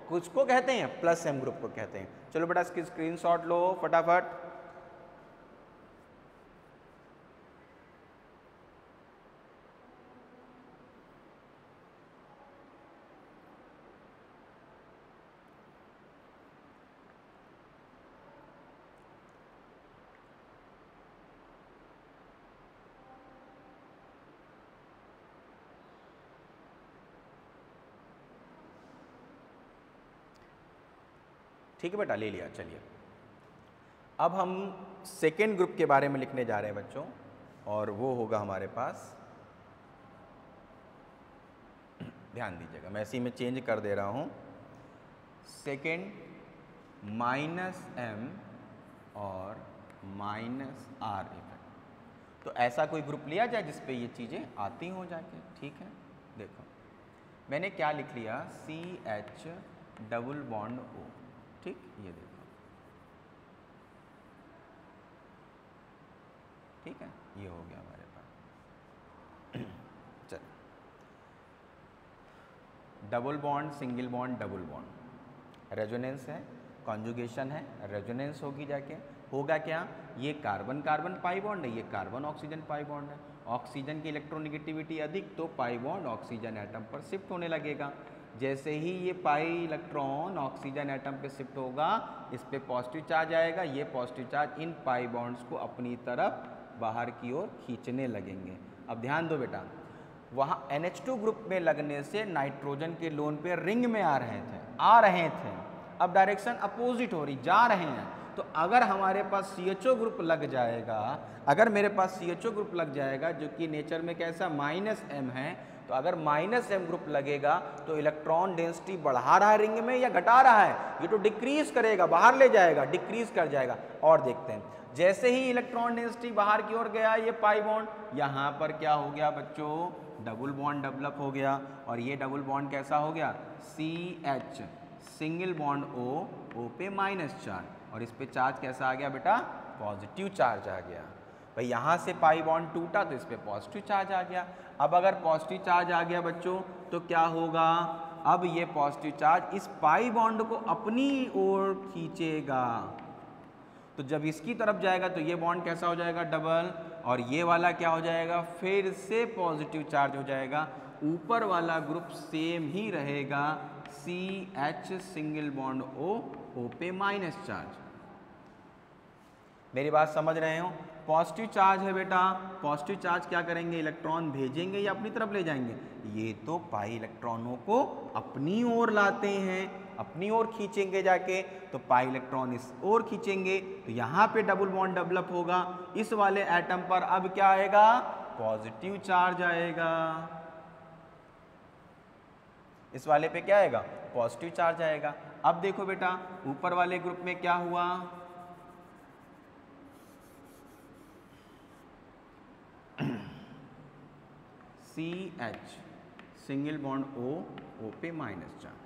कुछ को कहते हैं? प्लस एम ग्रुप को कहते हैं। चलो बेटा इसकी स्क्रीनशॉट लो, फटाफट। ठीक है बेटा, ले लिया, चलिए। अब हम सेकेंड ग्रुप के बारे में लिखने जा रहे हैं बच्चों, और वो होगा हमारे पास। ध्यान दीजिएगा, मैं इसी में चेंज कर दे रहा हूँ। सेकेंड माइनस एम और माइनस आर इफ़ेक्ट तो ऐसा कोई ग्रुप लिया जाए जिस पे ये चीज़ें आती हो जाके, ठीक है? देखो, मैंने क्या लिख लिया? C H double bond O ठीक, ये देखो। ठीक है, ये हो गया हमारे पास। चल। Double bond single bond double bond resonance है कॉन्जुगेशन है रेजोनेंस होगी जाके। होगा क्या? ये कार्बन कार्बन पाई बॉन्ड है, ये कार्बन ऑक्सीजन पाई बॉन्ड है। ऑक्सीजन की इलेक्ट्रोनिगेटिविटी अधिक तो पाई बॉन्ड ऑक्सीजन एटम पर शिफ्ट होने लगेगा। जैसे ही ये पाई इलेक्ट्रॉन ऑक्सीजन एटम पे शिफ्ट होगा, इस पर पॉजिटिव चार्ज आएगा, ये पॉजिटिव चार्ज इन पाई बॉन्ड्स को अपनी तरफ़ बाहर की ओर खींचने लगेंगे। अब ध्यान दो बेटा, वहाँ NH2 ग्रुप में लगने से नाइट्रोजन के लोन पे रिंग में आ रहे थे, आ रहे थे। अब डायरेक्शन अपोजिट हो रही, जा रहे हैं। तो अगर हमारे पास CHO ग्रुप लग जाएगा, अगर मेरे पास CHO ग्रुप लग जाएगा, जो कि नेचर में कैसा माइनस एम है तो अगर माइनस एम ग्रुप लगेगा तो इलेक्ट्रॉन डेंसिटी बढ़ा रहा है रिंग में या घटा रहा है? ये तो डिक्रीज करेगा, बाहर ले जाएगा डिक्रीज कर जाएगा। और देखते हैं। जैसे ही इलेक्ट्रॉन डेंसिटी बाहर की ओर गया, ये पाई बॉन्ड यहाँ पर क्या हो गया बच्चों? डबल बॉन्ड डेवलप हो गया। और ये डबल बॉन्ड कैसा हो गया? C H single bond O O पे माइनस चार्ज और इस पे चार्ज कैसा आ गया बेटा? पॉजिटिव चार्ज आ गया। भाई यहाँ से पाई बॉन्ड टूटा तो इस पर पॉजिटिव चार्ज आ गया। अब अगर पॉजिटिव चार्ज आ गया बच्चों तो क्या होगा? अब ये पॉजिटिव चार्ज इस पाई बॉन्ड को अपनी ओर खींचेगा। तो जब इसकी तरफ़ जाएगा तो ये बॉन्ड कैसा हो जाएगा? डबल और ये वाला क्या हो जाएगा? फिर से पॉजिटिव चार्ज हो जाएगा। ऊपर वाला ग्रुप सेम ही रहेगा। C H single bond O O पे माइनस चार्ज मेरी बात समझ रहे हो? पॉजिटिव चार्ज है बेटा। पॉजिटिव चार्ज क्या करेंगे? इलेक्ट्रॉन भेजेंगे या अपनी तरफ़ ले जाएँगे? ये तो पाई इलेक्ट्रॉनों को अपनी ओर लाते हैं, अपनी ओर खींचेंगे जाके। तो पाई इलेक्ट्रॉन इस ओर खींचेंगे तो यहाँ पे डबल बॉन्ड डेवलप होगा। इस वाले एटम पर अब क्या आएगा? पॉजिटिव चार्ज आएगा। इस वाले पे क्या आएगा? पॉजिटिव चार्ज आएगा। अब देखो बेटा, ऊपर वाले ग्रुप में क्या हुआ? C H single bond O O पे माइनस चार्ज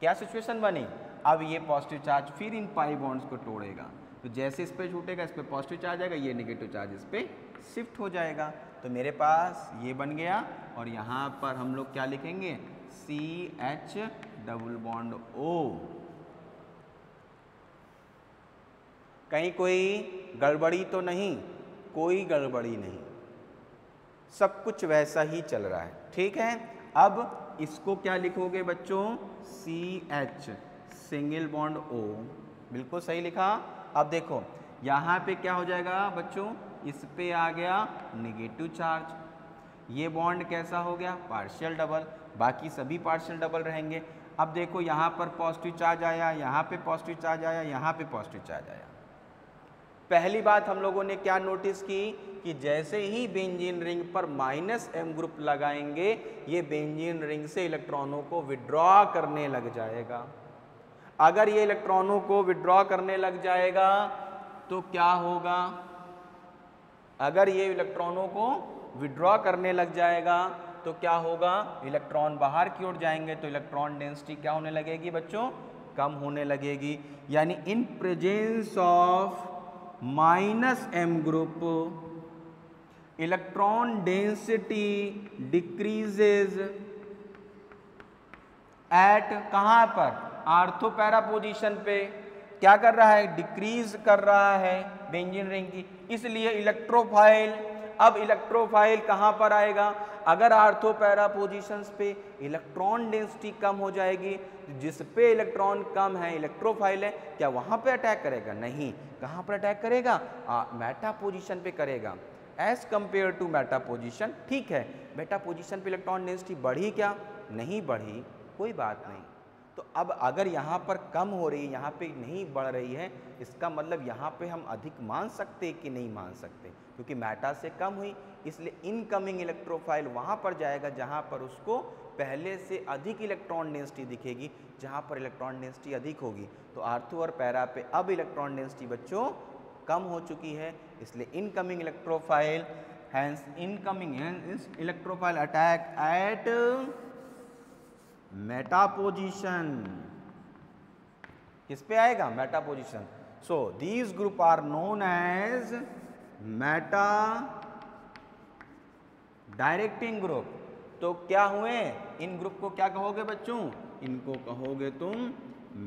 क्या सिचुएशन बनी? अब ये पॉजिटिव चार्ज फिर इन पाई बॉन्ड्स को तोड़ेगा। तो जैसे इस पर छूटेगा, इस पर पॉजिटिव चार्ज आएगा, ये नेगेटिव चार्ज इस पर शिफ्ट हो जाएगा। तो मेरे पास ये बन गया और यहाँ पर हम लोग क्या लिखेंगे? C H double bond O कहीं कोई गड़बड़ी तो नहीं, कोई गड़बड़ी नहीं। सब कुछ वैसा ही चल रहा है। ठीक है? अब इसको क्या लिखोगे बच्चों? C H single bond O बिल्कुल सही लिखा? अब देखो, यहाँ पे क्या हो जाएगा बच्चों? इस पे आ गया निगेटिव चार्ज ये बॉन्ड कैसा हो गया? पार्शियल डबल बाकी सभी पार्शियल डबल रहेंगे। अब देखो, यहाँ पर पॉजिटिव चार्ज आया, यहाँ पे पॉजिटिव चार्ज आया, यहाँ पे पॉजिटिव चार्ज आया। पहली बात हम लोगों ने क्या नोटिस की? कि जैसे ही बेंजीन रिंग पर माइनस एम ग्रुप लगाएँगे, ये बेंजीन रिंग से इलेक्ट्रॉनों को विड्रॉ करने लग जाएगा। अगर ये इलेक्ट्रॉनों को विड्रॉ करने लग जाएगा तो क्या होगा? अगर ये इलेक्ट्रॉनों को विड्रॉ करने लग जाएगा तो क्या होगा? इलेक्ट्रॉन बाहर की ओर जाएँगे तो इलेक्ट्रॉन डेंसिटी क्या होने लगेगी बच्चों? कम होने लगेगी। यानी in presence of minus M group, electron density decreases. At कहाँ पर? आर्थो पैरा पोजिशन पे। क्या कर रहा है? डिक्रीज कर रहा है बेंजिन रिंग की। इसलिए इलेक्ट्रोफाइल अब इलेक्ट्रोफाइल कहाँ पर आएगा? अगर आर्थो पैरा पोजिशंस पे इलेक्ट्रॉन डेंसिटी कम हो जाएगी जिस पे इलेक्ट्रॉन कम है इलेक्ट्रोफाइल है, क्या वहाँ पे अटैक करेगा? नहीं। कहाँ पर अटैक करेगा? मेटा पोजिशन पे करेगा। As compare to meta position ठीक है। मेटा पोजिशन पे इलेक्ट्रॉन डेंसिटी बढ़ी क्या? नहीं बढ़ी। कोई बात नहीं। तो अब अगर यहाँ पर कम हो रही है, यहाँ पे नहीं बढ़ रही है, इसका मतलब यहाँ पे हम अधिक मान सकते कि नहीं मान सकते? क्योंकि मैटा से कम हुई, इसलिए इनकमिंग इलेक्ट्रोफाइल वहाँ पर जाएगा जहाँ पर उसको पहले से अधिक इलेक्ट्रॉन डेंसिटी दिखेगी, जहाँ पर इलेक्ट्रॉन डेंसिटी अधिक होगी। तो आर्थो और पैरा पे अब इलेक्ट्रॉन डेंसिटी बच्चों कम हो चुकी है, इसलिए incoming electrophile hence incoming electrophile attack at meta position. किस पे आएगा? Meta position so these group are known as meta directing group तो क्या हुए? इन ग्रुप को क्या कहोगे बच्चों? इनको कहोगे तुम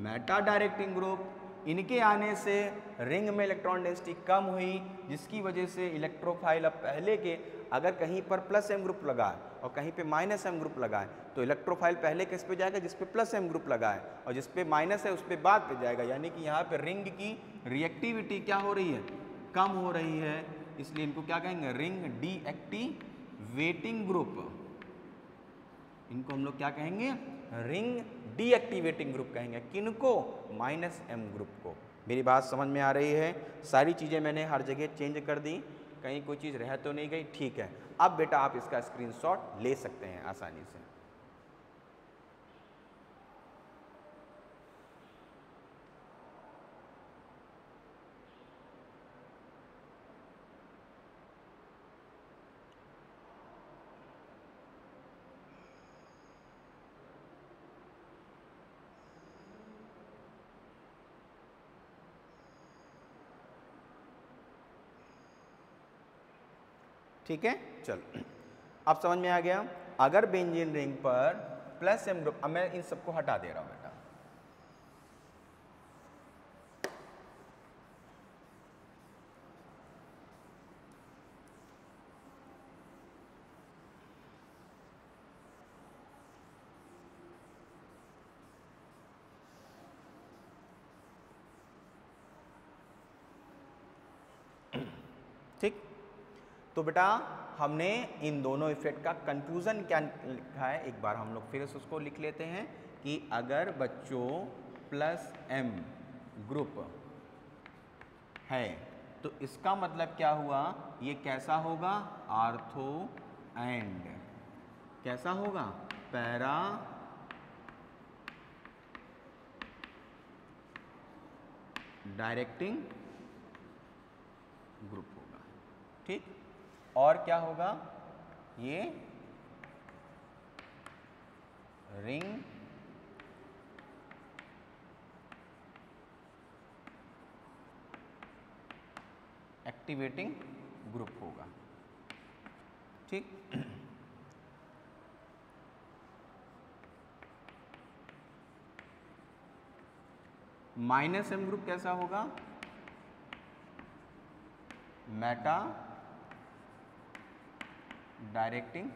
मेटा डायरेक्टिंग ग्रुप इनके आने से रिंग में इलेक्ट्रॉन डेंसिटी कम हुई, जिसकी वजह से इलेक्ट्रोफाइल अब पहले के, अगर कहीं पर प्लस एम ग्रुप लगाए और कहीं पे माइनस एम ग्रुप लगाए तो इलेक्ट्रोफाइल पहले किस पे जाएगा? जिस पे प्लस एम ग्रुप लगाए, और जिस पे माइनस है, उस पर बाद पे जाएगा। यानी कि यहाँ पे रिंग की रिएक्टिविटी क्या हो रही है? कम हो रही है। इसलिए इनको क्या कहेंगे? Ring deactivating group. इनको हम लोग क्या कहेंगे? रिंग डीएक्टिवेटिंग ग्रुप कहेंगे। किन को माइनस एम ग्रुप को। मेरी बात समझ में आ रही है? सारी चीज़ें मैंने हर जगह चेंज कर दी। कहीं कोई चीज़ रह तो नहीं गई। ठीक है। अब बेटा आप इसका स्क्रीनशॉट ले सकते हैं आसानी से। ठीक है? चलो। अब समझ में आ गया। अगर बेंजीन रिंग पर प्लस एम ग्रुप, अब मैं इन सबको हटा दे रहा हूँ बेटा ठीक तो बेटा, हमने इन दोनों इफ़ेक्ट का कंक्लूजन क्या लिखा है? एक बार हम लोग फिर से उसको लिख लेते हैं कि अगर बच्चों प्लस एम ग्रुप है तो इसका मतलब क्या हुआ? ये कैसा होगा? आर्थो एंड कैसा होगा? पैरा डायरेक्टिंग ग्रुप होगा। ठीक? और क्या होगा? ये रिंग एक्टिवेटिंग ग्रुप होगा। ठीक? माइनस एम ग्रुप कैसा होगा? मेटा डायरेक्टिंग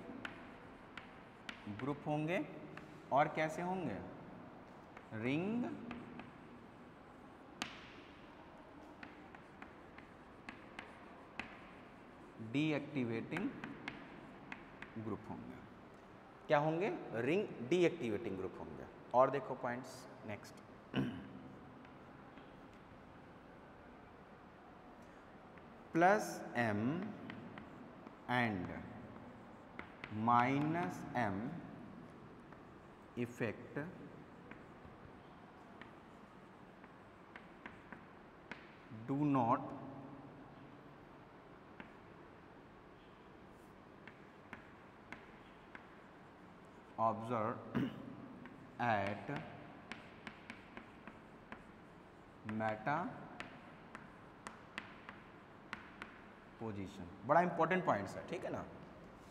ग्रुप होंगे और कैसे होंगे? रिंग, डीएक्टिवेटिंग ग्रुप होंगे। क्या होंगे? रिंग, डीएक्टिवेटिंग ग्रुप होंगे। और देखो points, next. Plus M and minus m effect do not observe at meta position बड़ा इंपॉर्टेंट पॉइंट्स है ठीक है ना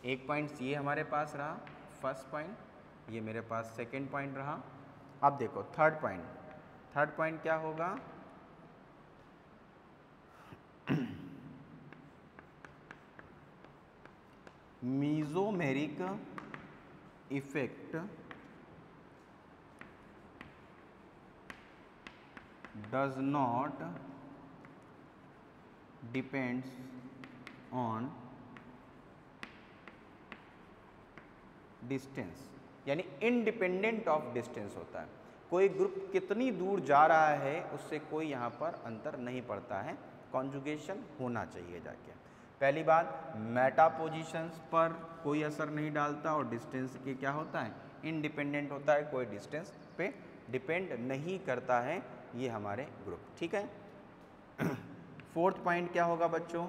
एक पॉइंट ये हमारे पास रहा फ़र्स्ट पॉइंट ये मेरे पास सेकेंड पॉइंट रहा। अब देखो थर्ड पॉइंट थर्ड पॉइंट क्या होगा? Mesomeric effect does not depends on distance यानी इंडिपेंडेंट ऑफ़ डिस्टेंस होता है। कोई ग्रुप कितनी दूर जा रहा है, उससे कोई यहाँ पर अंतर नहीं पड़ता है। कॉन्जुगेशन होना चाहिए जाके। पहली बात मेटा पोजिशंस पर कोई असर नहीं डालता और डिस्टेंस के क्या होता है? इंडिपेंडेंट होता है, कोई डिस्टेंस पे डिपेंड नहीं करता है, ये हमारे ग्रुप ठीक है? फोर्थ पॉइंट क्या होगा बच्चों?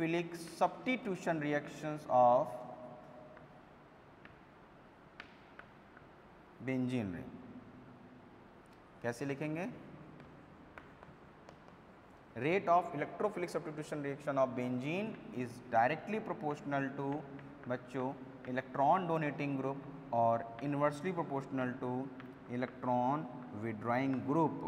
Electrophilic substitution reactions of benzene ring कैसे लिखेंगे? Rate of electrophilic substitution reaction of benzene is directly proportional to बच्चों इलेक्ट्रॉन डोनेटिंग ग्रुप और inversely proportional to electron withdrawing group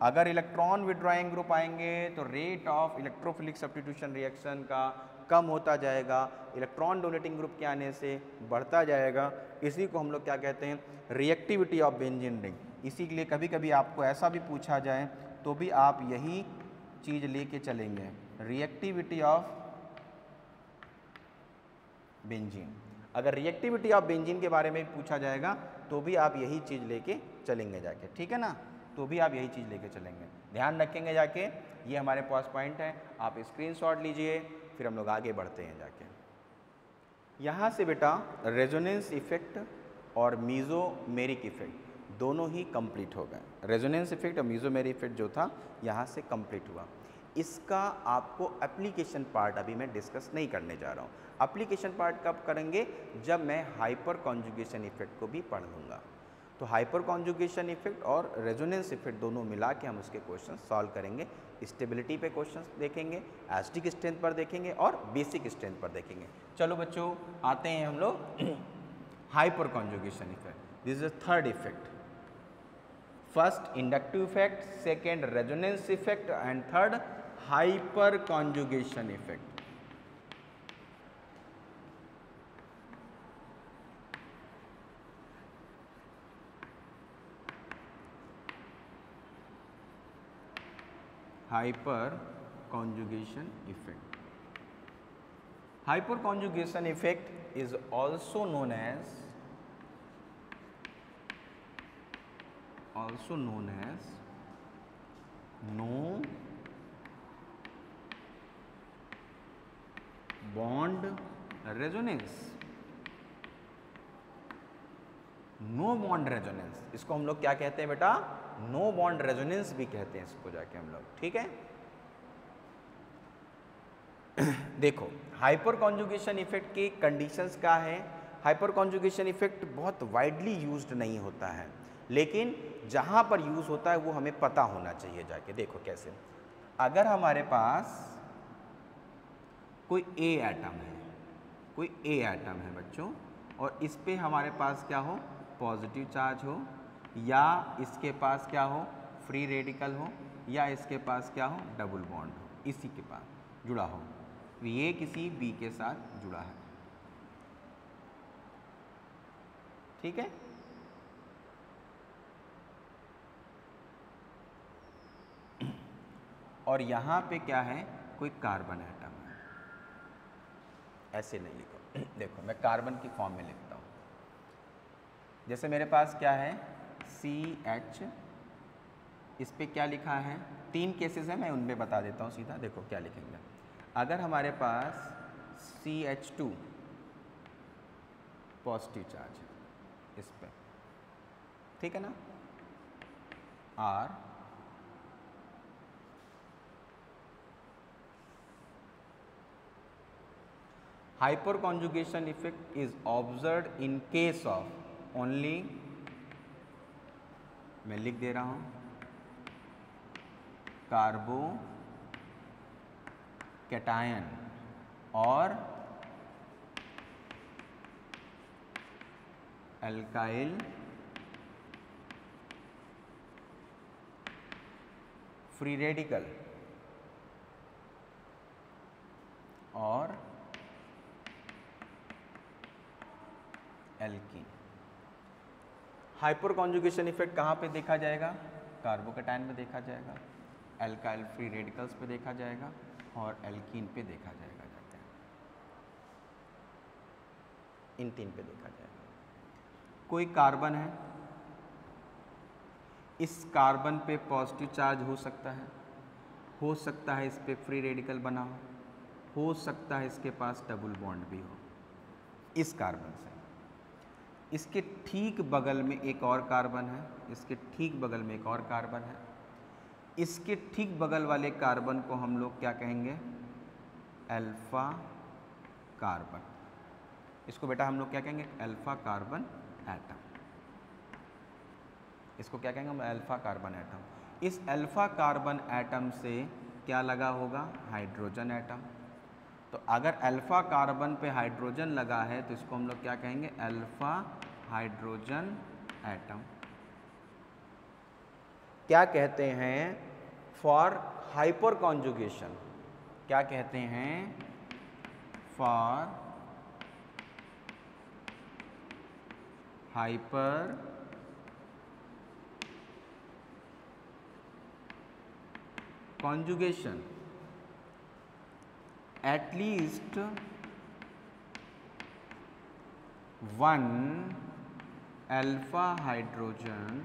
अगर इलेक्ट्रॉन विड्रॉइंग ग्रुप आएँगे तो rate of electrophilic substitution reaction का कम होता जाएगा। इलेक्ट्रॉन डोनेटिंग ग्रुप के आने से बढ़ता जाएगा। इसी को हम लोग क्या कहते हैं? रिएक्टिविटी ऑफ़ बेंजिन रिंग इसी के लिए कभी कभी आपको ऐसा भी पूछा जाए तो भी आप यही चीज़ लेके चलेंगे। रिएक्टिविटी ऑफ़ बेंजीन अगर रिएक्टिविटी ऑफ़ बेंजीन के बारे में पूछा जाएगा तो भी आप यही चीज़ लेके चलेंगे जाके। ठीक है ना? तो भी आप यही चीज़ लेके चलेंगे। ध्यान रखेंगे जाके, ये हमारे पास पॉइंट है, आप स्क्रीनशॉट लीजिए, फिर हम लोग आगे बढ़ते हैं जाके। यहाँ से बेटा रेजोनेंस इफ़ेक्ट और मीज़ोमेरिक इफ़ेक्ट दोनों ही कंप्लीट हो गए। रेजोनेंस इफ़ेक्ट और मीजोमेरी इफ़ेक्ट जो था, यहाँ से कंप्लीट हुआ। इसका आपको एप्लीकेशन पार्ट अभी मैं डिस्कस नहीं करने जा रहा हूँ। एप्लीकेशन पार्ट कब करेंगे? जब मैं हाइपर कॉन्जुगेशन इफ़ेक्ट को भी पढ़ लूँगा। तो हाइपर कॉन्जुगेशन इफ़ेक्ट और रेजोनेंस इफ़ेक्ट दोनों मिला के हम उसके क्वेश्चन सॉल्व करेंगे। स्टेबिलिटी पे क्वेश्चन देखेंगे एस्टिक स्ट्रेंथ पर देखेंगे और बेसिक स्ट्रेंथ पर देखेंगे। चलो बच्चों, आते हैं हम लोग। Hyper conjugation effect this is third effect first inductive effect second resonance effect and third hyper conjugation effect hyper conjugation effect. Hyper conjugation effect is also known as also known as no bond resonance no bond resonance इसको हम लोग क्या कहते हैं बेटा? No bond resonance भी कहते हैं इसको जाके हम लोग, ठीक है? देखो हाइपर कॉन्जुगेशन इफ़ेक्ट के कंडीशंस क्या है? हाइपर कॉन्जुगेशन इफ़ेक्ट बहुत वाइडली यूज्ड नहीं होता है, लेकिन जहाँ पर यूज़ होता है वो हमें पता होना चाहिए जाके। देखो कैसे। अगर हमारे पास कोई ए एटम है, कोई ए एटम है बच्चों, और इस पे हमारे पास क्या हो? पॉजिटिव चार्ज हो, या इसके पास क्या हो, फ्री रेडिकल हो, या इसके पास क्या हो, डबल बॉन्ड हो, इसी के पास जुड़ा हो। ये किसी बी के साथ जुड़ा है। ठीक है? और यहाँ पे क्या है? कोई कार्बन एटम है। ऐसे नहीं लिखो। देखो, मैं कार्बन की फॉर्म में लिखता हूँ जैसे मेरे पास क्या है? सी एच इस पर क्या लिखा है? तीन केसेस हैं, मैं उनमें बता देता हूँ सीधा, देखो क्या लिखेंगे। अगर हमारे पास C H two positive charge है, इस पर ठीक है ना? Are hyperconjugation effect is observed in case of only मैं लिख दे रहा हूँ कार्बो कैटायन और एल्काइल फ्री रेडिकल और एल्कीन हाइपर कॉन्जुगेशन इफ़ेक्ट कहाँ पे देखा जाएगा? कार्बोकेटाइन में देखा जाएगा। एल्काइल फ्री रेडिकल्स पे देखा जाएगा और एल्कीन पे देखा जाएगा जाते हैं इन तीन पे देखा जाएगा। कोई कार्बन है? इस कार्बन पे पॉजिटिव चार्ज हो सकता है। हो सकता है इस पर फ्री रेडिकल बना हो। हो सकता है इसके पास डबल बॉन्ड भी हो। इस कार्बन से। इसके ठीक बगल में एक और कार्बन है, इसके ठीक बगल में एक और कार्बन है। इसके ठीक बगल वाले कार्बन को हम लोग क्या कहेंगे? Alpha carbon. इसको बेटा हम लोग क्या कहेंगे? Alpha carbon atom. इसको क्या कहेंगे हम? Alpha carbon atom. इस अल्फ़ा कार्बन एटम से क्या लगा होगा? Hydrogen atom. तो अगर अल्फ़ा कार्बन पे हाइड्रोजन लगा है तो इसको हम लोग क्या कहेंगे? Alpha hydrogen atom. क्या कहते हैं? For hyper conjugation. क्या कहते हैं? For hyper conjugation at least one alpha hydrogen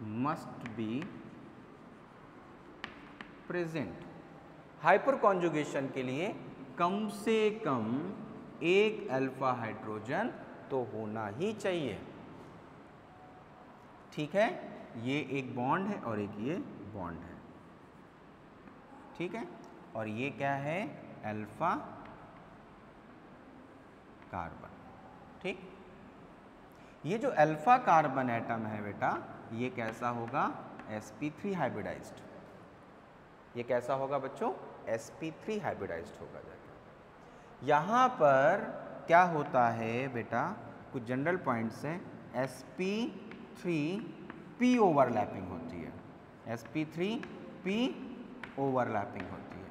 must be present. Hyper conjugation के लिए कम से कम एक अल्फ़ा हाइड्रोजन तो होना ही चाहिए। ठीक है? ये एक बॉन्ड है और एक ये बॉन्ड है। ठीक है? और ये क्या है? अल्फ़ा कार्बन ठीक? ये जो अल्फ़ा कार्बन एटम है बेटा, ये कैसा होगा? Sp3 हाइब्रिडाइज्ड ये कैसा होगा बच्चों? Sp3 हाइब्रिडाइज्ड होगा जाके। यहाँ पर क्या होता है बेटा? कुछ जनरल पॉइंट्स हैं। Sp थ्री पी ओवरलैपिंग होती है। S P three P overlapping होती है।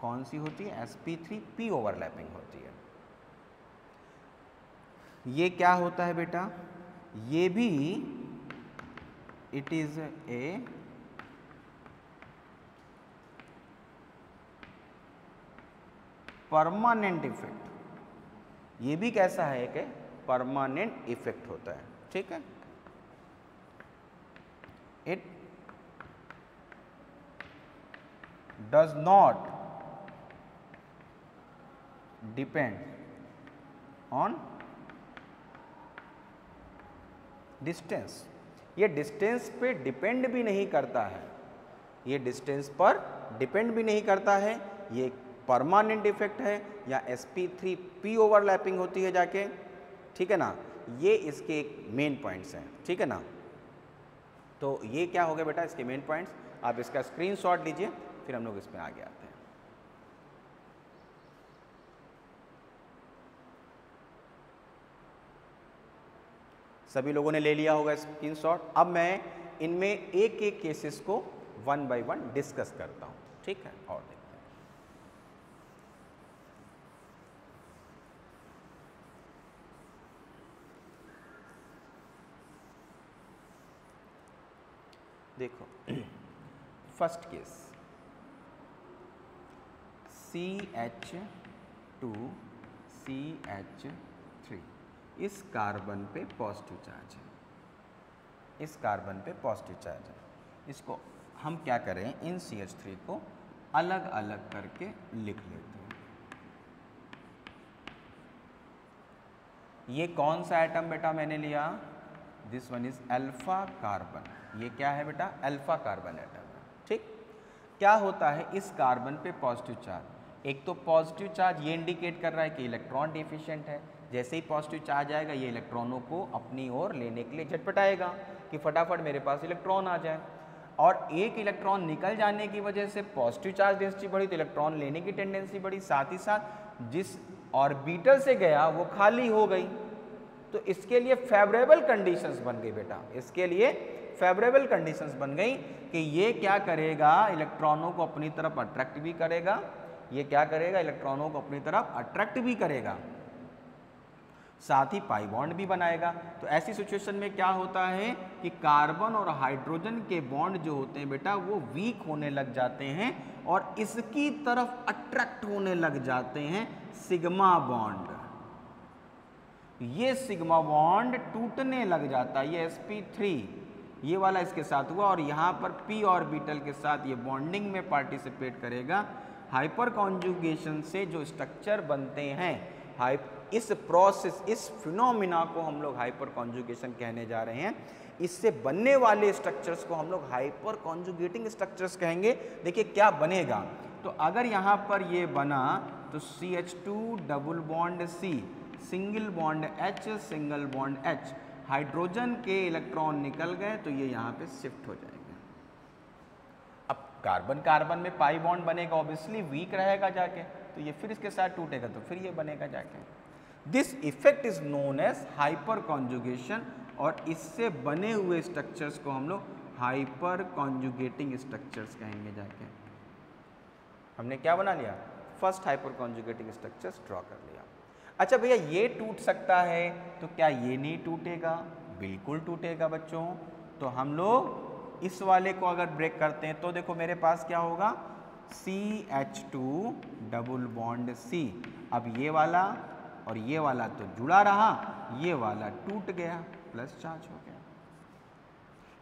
कौन सी होती है? S P three P overlapping होती है। ये क्या होता है बेटा? ये भी it is a permanent effect ये भी कैसा है कि परमानेंट इफ़ेक्ट होता है। ठीक है? It does not depend on distance ये डिस्टेंस पे डिपेंड भी नहीं करता है। ये डिस्टेंस पर डिपेंड भी नहीं करता है। ये परमानेंट इफ़ेक्ट है या sp3p ओवरलैपिंग होती है जाके। ठीक है ना? ये इसके एक मेन पॉइंट्स हैं। ठीक है ना? तो ये क्या हो गया बेटा इसके मेन पॉइंट्स आप इसका स्क्रीनशॉट लीजिए। फिर हम लोग इसमें आगे आते हैं। सभी लोगों ने ले लिया होगा स्क्रीनशॉट। अब मैं इनमें एक एक केसेस को वन बाय वन डिस्कस करता हूँ। ठीक है। और देखिए देखो first case two C H three इस कार्बन पे पॉजिटिव चार्ज है। इस कार्बन पे पॉजिटिव चार्ज है। इसको हम क्या करें? इन सी एच थ्री को अलग अलग करके लिख लेते हैं। ये कौन सा एटम बेटा मैंने लिया? This one is alpha carbon ये क्या है बेटा? अल्फ़ा कार्बन एटम ठीक? क्या होता है? इस कार्बन पे पॉजिटिव चार्ज एक तो पॉजिटिव चार्ज ये इंडिकेट कर रहा है कि इलेक्ट्रॉन डिफिशियंट है। जैसे ही पॉजिटिव चार्ज आएगा, ये इलेक्ट्रॉनों को अपनी ओर लेने के लिए झटपटाएगा कि फटाफट मेरे पास इलेक्ट्रॉन आ जाए। और एक इलेक्ट्रॉन निकल जाने की वजह से पॉजिटिव चार्ज डेंसिटी बढ़ी तो इलेक्ट्रॉन लेने की टेंडेंसी बढ़ी। साथ ही साथ जिस ऑर्बिटल से गया, वो खाली हो गई। तो इसके लिए फेवरेबल कंडीशंस बन गई बेटा। इसके लिए फेवरेबल कंडीशंस बन गई कि ये क्या करेगा, इलेक्ट्रॉनों को अपनी तरफ़ अट्रैक्ट भी करेगा ये क्या करेगा? इलेक्ट्रॉनों को अपनी तरफ़ अट्रैक्ट भी करेगा। साथ ही पाई बॉन्ड भी बनाएगा। तो ऐसी सिचुएशन में क्या होता है कि कार्बन और हाइड्रोजन के बॉन्ड जो होते हैं बेटा, वो वीक होने लग जाते हैं और इसकी तरफ़ अट्रैक्ट होने लग जाते हैं सिग्मा बॉन्ड ये सिग्मा बॉन्ड टूटने लग जाता है, ये sp3 ये वाला इसके साथ हुआ और यहाँ पर p ऑर्बिटल के साथ ये बॉन्डिंग में पार्टिसिपेट करेगा। हाइपर कॉन्जुगेशन से जो स्ट्रक्चर बनते हैं हाइप इस प्रोसेस इस फिनोमिना को हम लोग हाइपर कॉन्जुगेशन कहने जा रहे हैं। इससे बनने वाले स्ट्रक्चर्स को हम लोग हाइपर कॉन्जुगेटिंग स्ट्रक्चर्स कहेंगे। देखिए क्या बनेगा? तो अगर यहाँ पर ये बना तो C H two double bond C single bond H single bond H hydrogen के इलेक्ट्रॉन निकल गए तो ये यहाँ पे शिफ्ट हो जाएगा। कार्बन कार्बन में पाई बॉन्ड बनेगा ऑब्वियसली वीक रहेगा जाके तो ये फिर इसके साथ टूटेगा तो फिर ये बनेगा जाके। This effect is known as hyper conjugation और इससे बने हुए स्ट्रक्चर्स को हम लोग हाइपर कॉन्जुगेटिंग स्ट्रक्चर्स कहेंगे जाके। हमने क्या बना लिया? First hyper conjugating structures draw कर लिया। अच्छा भैया, ये टूट सकता है तो क्या ये नहीं टूटेगा? बिल्कुल टूटेगा बच्चों। तो हम लोग इस वाले को अगर ब्रेक करते हैं तो देखो मेरे पास क्या होगा? C H two double bond C अब ये वाला और ये वाला तो जुड़ा रहा, ये वाला टूट गया प्लस चार्ज हो गया।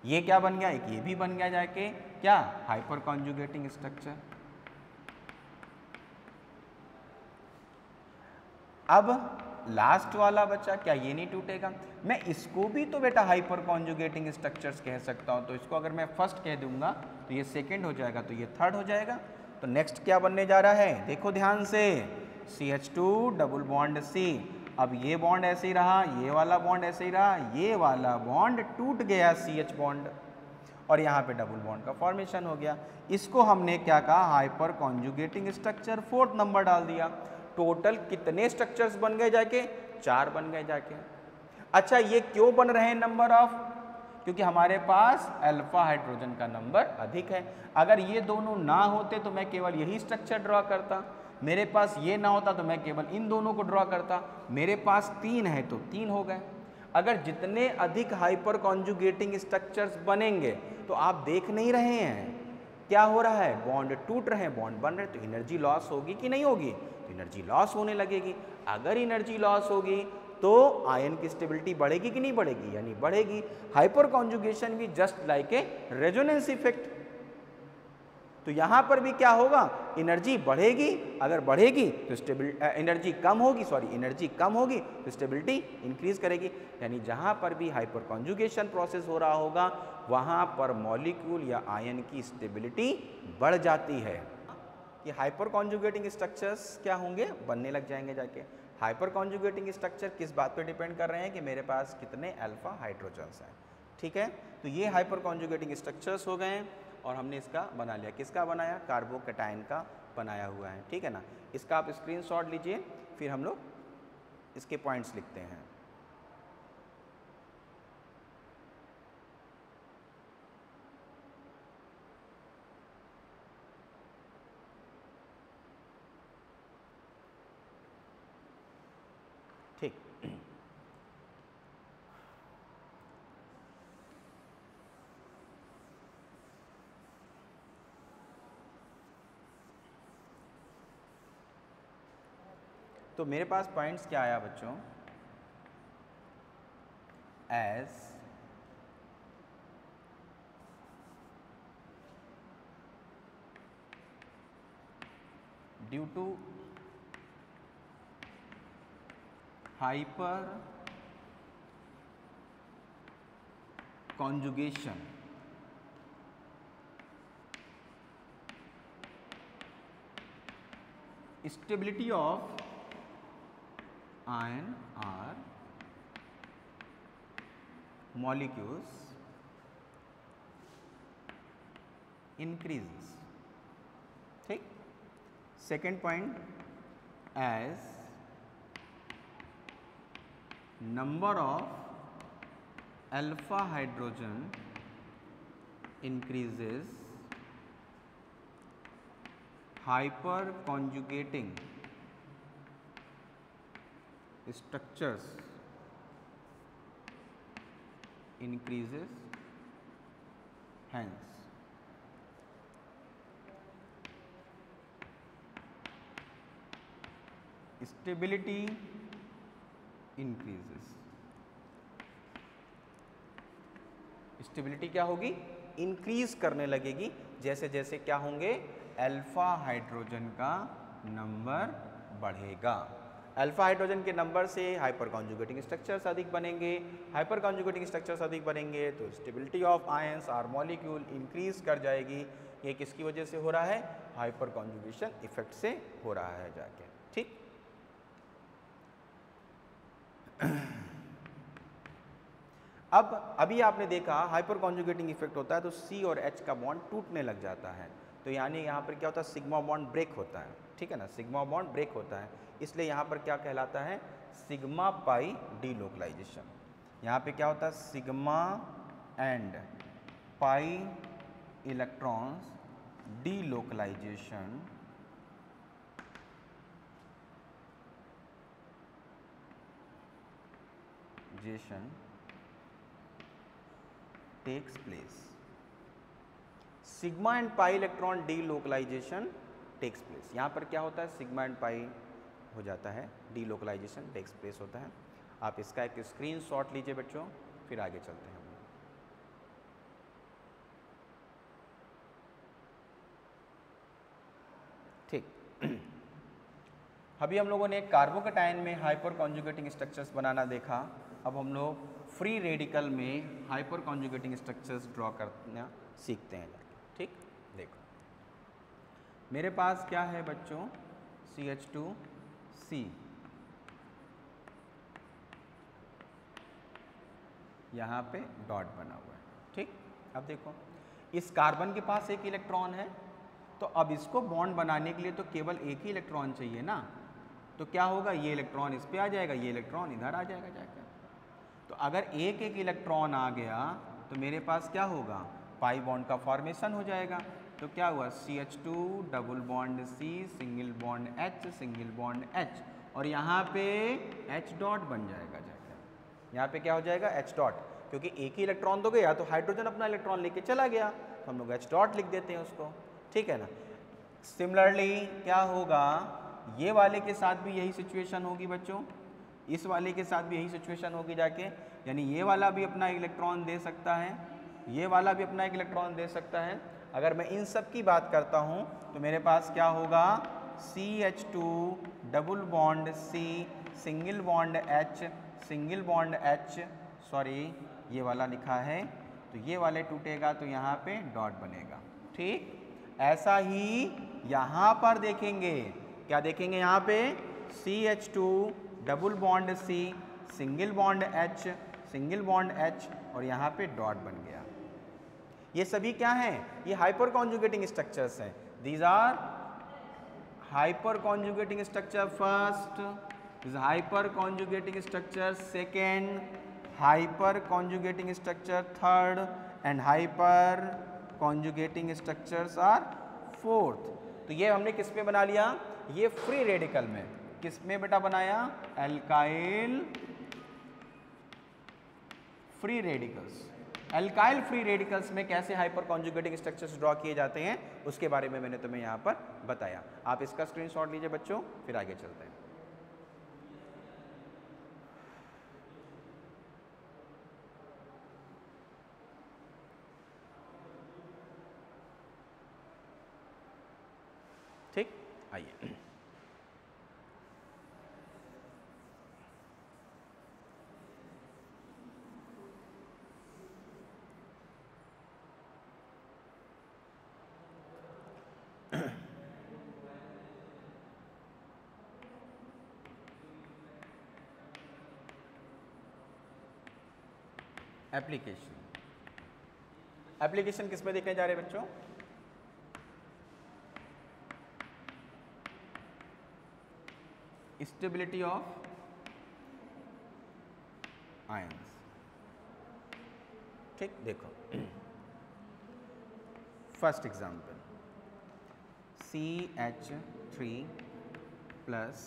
ये क्या बन गया? एक ये भी बन गया जाके। क्या? हाइपर कॉन्जुगेटिंग स्ट्रक्चर अब लास्ट वाला बच्चा क्या ये नहीं टूटेगा? मैं इसको भी तो बेटा हाइपर कॉन्जुगेटिंग स्ट्रक्चर्स कह सकता हूँ तो इसको अगर मैं फ़र्स्ट कह दूँगा तो ये सेकेंड हो जाएगा तो ये थर्ड हो जाएगा। तो नेक्स्ट क्या बनने जा रहा है? देखो ध्यान से। C H two double bond C अब ये बॉन्ड ऐसे ही रहा, ये वाला बॉन्ड ऐसे ही रहा, ये वाला बॉन्ड टूट गया सी एच बॉन्ड और यहाँ पे डबल बॉन्ड का फॉर्मेशन हो गया। इसको हमने क्या कहा? Hyper conjugating structure fourth number डाल दिया। टोटल कितने स्ट्रक्चर्स बन गए जाके? चार बन गए जाके। अच्छा ये क्यों बन रहे हैं नंबर ऑफ़ क्योंकि हमारे पास अल्फ़ा हाइड्रोजन का नंबर अधिक है। अगर ये दोनों ना होते तो मैं केवल यही स्ट्रक्चर ड्रॉ करता। मेरे पास ये ना होता तो मैं केवल इन दोनों को ड्रॉ करता। मेरे पास तीन है तो तीन हो गए। अगर जितने अधिक हाइपर कॉन्जुगेटिंग स्ट्रक्चर्स बनेंगे तो आप देख नहीं रहे हैं। क्या हो रहा है? बॉन्ड टूट रहे हैं बॉन्ड बन रहे तो एनर्जी लॉस होगी कि नहीं होगी? तो एनर्जी लॉस होने लगेगी। अगर एनर्जी लॉस होगी तो आयन की स्टेबिलिटी बढ़ेगी कि नहीं बढ़ेगी? यानी बढ़ेगी। हाइपर कॉन्जुगेशन भी just like a resonance effect तो यहाँ पर भी क्या होगा? एनर्जी बढ़ेगी। अगर बढ़ेगी तो स्टेबिलिटी एनर्जी कम होगी सॉरी एनर्जी कम होगी तो स्टेबिलिटी इंक्रीज करेगी। यानी जहाँ पर भी हाइपर कॉन्जुगेशन प्रोसेस हो रहा होगा वहाँ पर मॉलिक्यूल या आयन की स्टेबिलिटी बढ़ जाती है। कि हाइपर कॉन्जुगेटिंग स्ट्रक्चर्स क्या होंगे? बनने लग जाएँगे जाके। हाइपर कॉन्जुगेटिंग स्ट्रक्चर किस बात पर डिपेंड कर रहे हैं कि मेरे पास कितने अल्फ़ा हाइड्रोजन्स हैं? ठीक है? तो ये हाइपर कॉन्जुगेटिंग स्ट्रक्चर्स हो गए हैं और हमने इसका बना लिया। किसका बनाया? कार्बोकेटाइन का बनाया हुआ है। ठीक है ना? इसका आप स्क्रीनशॉट लीजिए, फिर हम लोग इसके पॉइंट्स लिखते हैं। तो मेरे पास पॉइंट्स क्या आया बच्चों? As due to hyper conjugation. Stability of iron are molecules increases. Second point as number of alpha hydrogen increases hyper conjugating structures increases hence stability increases. Stability क्या होगी? इंक्रीज करने लगेगी। जैसे जैसे क्या होंगे? अल्फ़ा हाइड्रोजन का नंबर बढ़ेगा। अल्फ़ा हाइड्रोजन के नंबर से हाइपर कॉन्जुगेटिंग स्ट्रक्चर्स अधिक बनेंगे। हाइपर कॉन्जुगेटिंग स्ट्रक्चर्स अधिक बनेंगे तो stability of ions or molecule increase कर जाएगी। ये किसकी वजह से हो रहा है? हाइपर कॉन्जुगेशन इफ़ेक्ट से हो रहा है जाके। ठीक? अब, अभी आपने देखा हाइपर कॉन्जुगेटिंग इफ़ेक्ट होता है तो सी और एच का बॉन्ड टूटने लग जाता है। तो यानी यहाँ पर क्या होता है? सिग्मा बॉन्ड ब्रेक होता है। ठीक है ना? सिग्मा बॉन्ड ब्रेक होता है। इसलिए यहाँ पर क्या कहलाता है? सिग्मा पाई डी लोकलाइजेशन यहाँ पे क्या होता है? Sigma and pi electrons delocalisation जेशन takes place. Sigma and pi electron delocalisation takes place यहाँ पर क्या होता है? सिग्मा एंड पाई हो जाता है डी लोकलाइजेशन टेक्स प्लेस होता है। आप इसका एक स्क्रीन शॉट लीजिए बच्चों, फिर आगे चलते हैं। ठीक। अभी हम लोगों ने कार्बोकटाइन में हाइपर कॉन्जुगेटिंग स्ट्रक्चर्स बनाना देखा। अब हम लोग फ्री रेडिकल में हाइपर कॉन्जुगेटिंग स्ट्रक्चर्स ड्रॉ करना सीखते हैं। ठीक? देखो। मेरे पास क्या है बच्चों? सी एच टू सी यहाँ पे डॉट बना हुआ है। ठीक? अब देखो, इस कार्बन के पास एक इलेक्ट्रॉन है तो अब इसको बॉन्ड बनाने के लिए तो केवल एक ही इलेक्ट्रॉन चाहिए ना? तो क्या होगा? ये इलेक्ट्रॉन इस पर आ जाएगा, ये इलेक्ट्रॉन इधर आ जाएगा जाकर तो अगर एक एक इलेक्ट्रॉन आ गया तो मेरे पास क्या होगा? पाई बॉन्ड का फॉर्मेशन हो जाएगा। तो क्या हुआ? C H two double bond C single bond H single bond H और यहाँ पे एच डॉट बन जाएगा जाकर यहाँ पे क्या हो जाएगा? एच डॉट क्योंकि एक ही इलेक्ट्रॉन तो गया तो हाइड्रोजन अपना इलेक्ट्रॉन लेके चला गया तो हम लोग एच डॉट लिख देते हैं उसको। ठीक है ना? सिमिलरली क्या होगा? ये वाले के साथ भी यही सिचुएशन होगी बच्चों। इस वाले के साथ भी यही सिचुएशन होगी जाके। यानी ये वाला भी अपना इलेक्ट्रॉन दे सकता है, ये वाला भी अपना एक इलेक्ट्रॉन दे सकता है। अगर मैं इन सब की बात करता हूँ तो मेरे पास क्या होगा? C H two double bond C single bond H single bond H sorry ये वाला लिखा है तो ये वाले टूटेगा तो यहाँ पे डॉट बनेगा। ठीक? ऐसा ही यहाँ पर देखेंगे। क्या देखेंगे यहाँ पे? C H two double bond C single bond H single bond H और यहाँ पे डॉट बन गया। ये सभी क्या हैं? ये हाइपर कॉन्जुगेटिंग स्ट्रक्चर्स हैं। These are hyper conjugating structure first hyper conjugating structure second hyper conjugating structure third and hyper conjugating structures are fourth तो ये हमने किसमें बना लिया? ये फ्री रेडिकल में। किसमें बेटा बनाया? Alkyl free radicals alkyl free radicals में कैसे हाइपर कॉन्जुगेटिंग स्ट्रक्चर्स ड्रॉ किए जाते हैं, उसके बारे में मैंने तुम्हें यहाँ पर बताया। आप इसका स्क्रीनशॉट लीजिए बच्चों, फिर आगे चलते हैं। ठीक? आइए। एप्लीकेशन एप्लीकेशन किसमें देखने जा रहे हैं बच्चों? स्टेबिलिटी ऑफ़ आयंस ठीक, देखो। First example C H three plus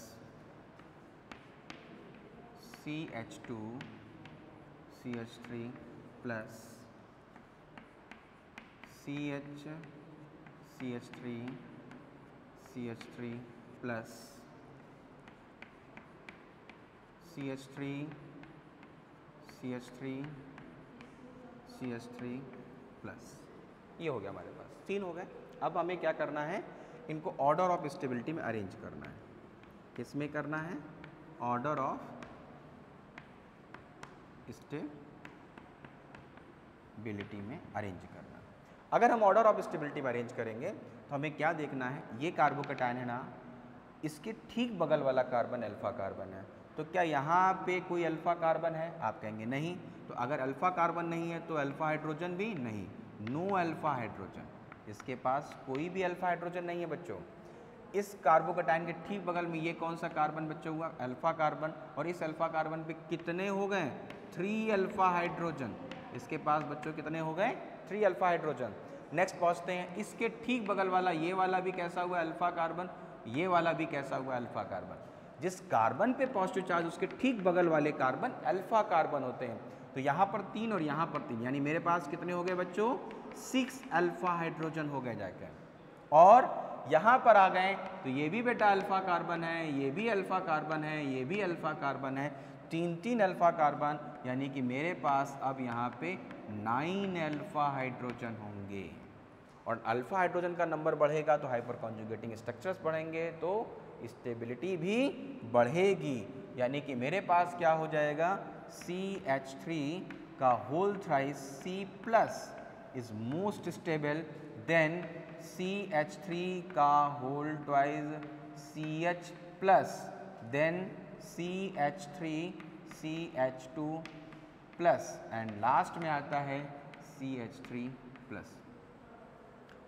C H two C H three plus C H C H three C H three plus C H three C H three C H three plus ये हो गया हमारे पास। तीन हो गए। अब हमें क्या करना है? इनको ऑर्डर ऑफ़ स्टेबिलिटी में अरेंज करना है। किसमें करना है? ऑर्डर ऑफ़ स्टेबिलिटी में अरेंज करना। अगर हम ऑर्डर ऑफ़ स्टेबिलिटी में अरेंज करेंगे तो हमें क्या देखना है? ये कार्बोकटाइन है ना, इसके ठीक बगल वाला कार्बन अल्फ़ा कार्बन है। तो क्या यहाँ पे कोई अल्फ़ा कार्बन है? आप कहेंगे नहीं। तो अगर अल्फ़ा कार्बन नहीं है तो अल्फ़ा हाइड्रोजन भी नहीं। No alpha hydrogen. इसके पास कोई भी अल्फ़ा हाइड्रोजन नहीं है बच्चों। इस कार्बोकटाइन के ठीक बगल में ये कौन सा कार्बन बच्चों हुआ? Alpha carbon. और इस अल्फ़ा कार्बन पे कितने हो गए? Three alpha hydrogen. इसके पास बच्चों कितने हो गए? Three alpha hydrogen. नेक्स्ट पहुँचते हैं। इसके ठीक बगल वाला, ये वाला भी कैसा हुआ? Alpha carbon. ये वाला भी कैसा हुआ? Alpha carbon. जिस कार्बन पे पॉजिटिव चार्ज उसके ठीक बगल वाले कार्बन अल्फ़ा कार्बन होते हैं। तो यहाँ पर तीन और यहाँ पर तीन। यानी मेरे पास कितने हो गए बच्चों? सिक्स अल्फ़ा हाइड्रोजन हो गए जाकर और यहाँ पर आ गए। तो ये भी बेटा अल्फ़ा कार्बन है, ये भी अल्फ़ा कार्बन है, ये भी अल्फ़ा कार्बन है। तीन तीन अल्फ़ा कार्बन यानी कि मेरे पास अब यहाँ पे नाइन अल्फ़ा हाइड्रोजन होंगे। और अल्फ़ा हाइड्रोजन का नंबर बढ़ेगा तो हाइपर कॉन्जुगेटिंग स्ट्रक्चर्स बढ़ेंगे तो स्टेबिलिटी भी बढ़ेगी। यानी कि मेरे पास क्या हो जाएगा? सी एच थ्री का whole thrice C plus is most stable then C H three का whole twice C H plus then C H three C H two plus and last में आता है सी एच थ्री प्लस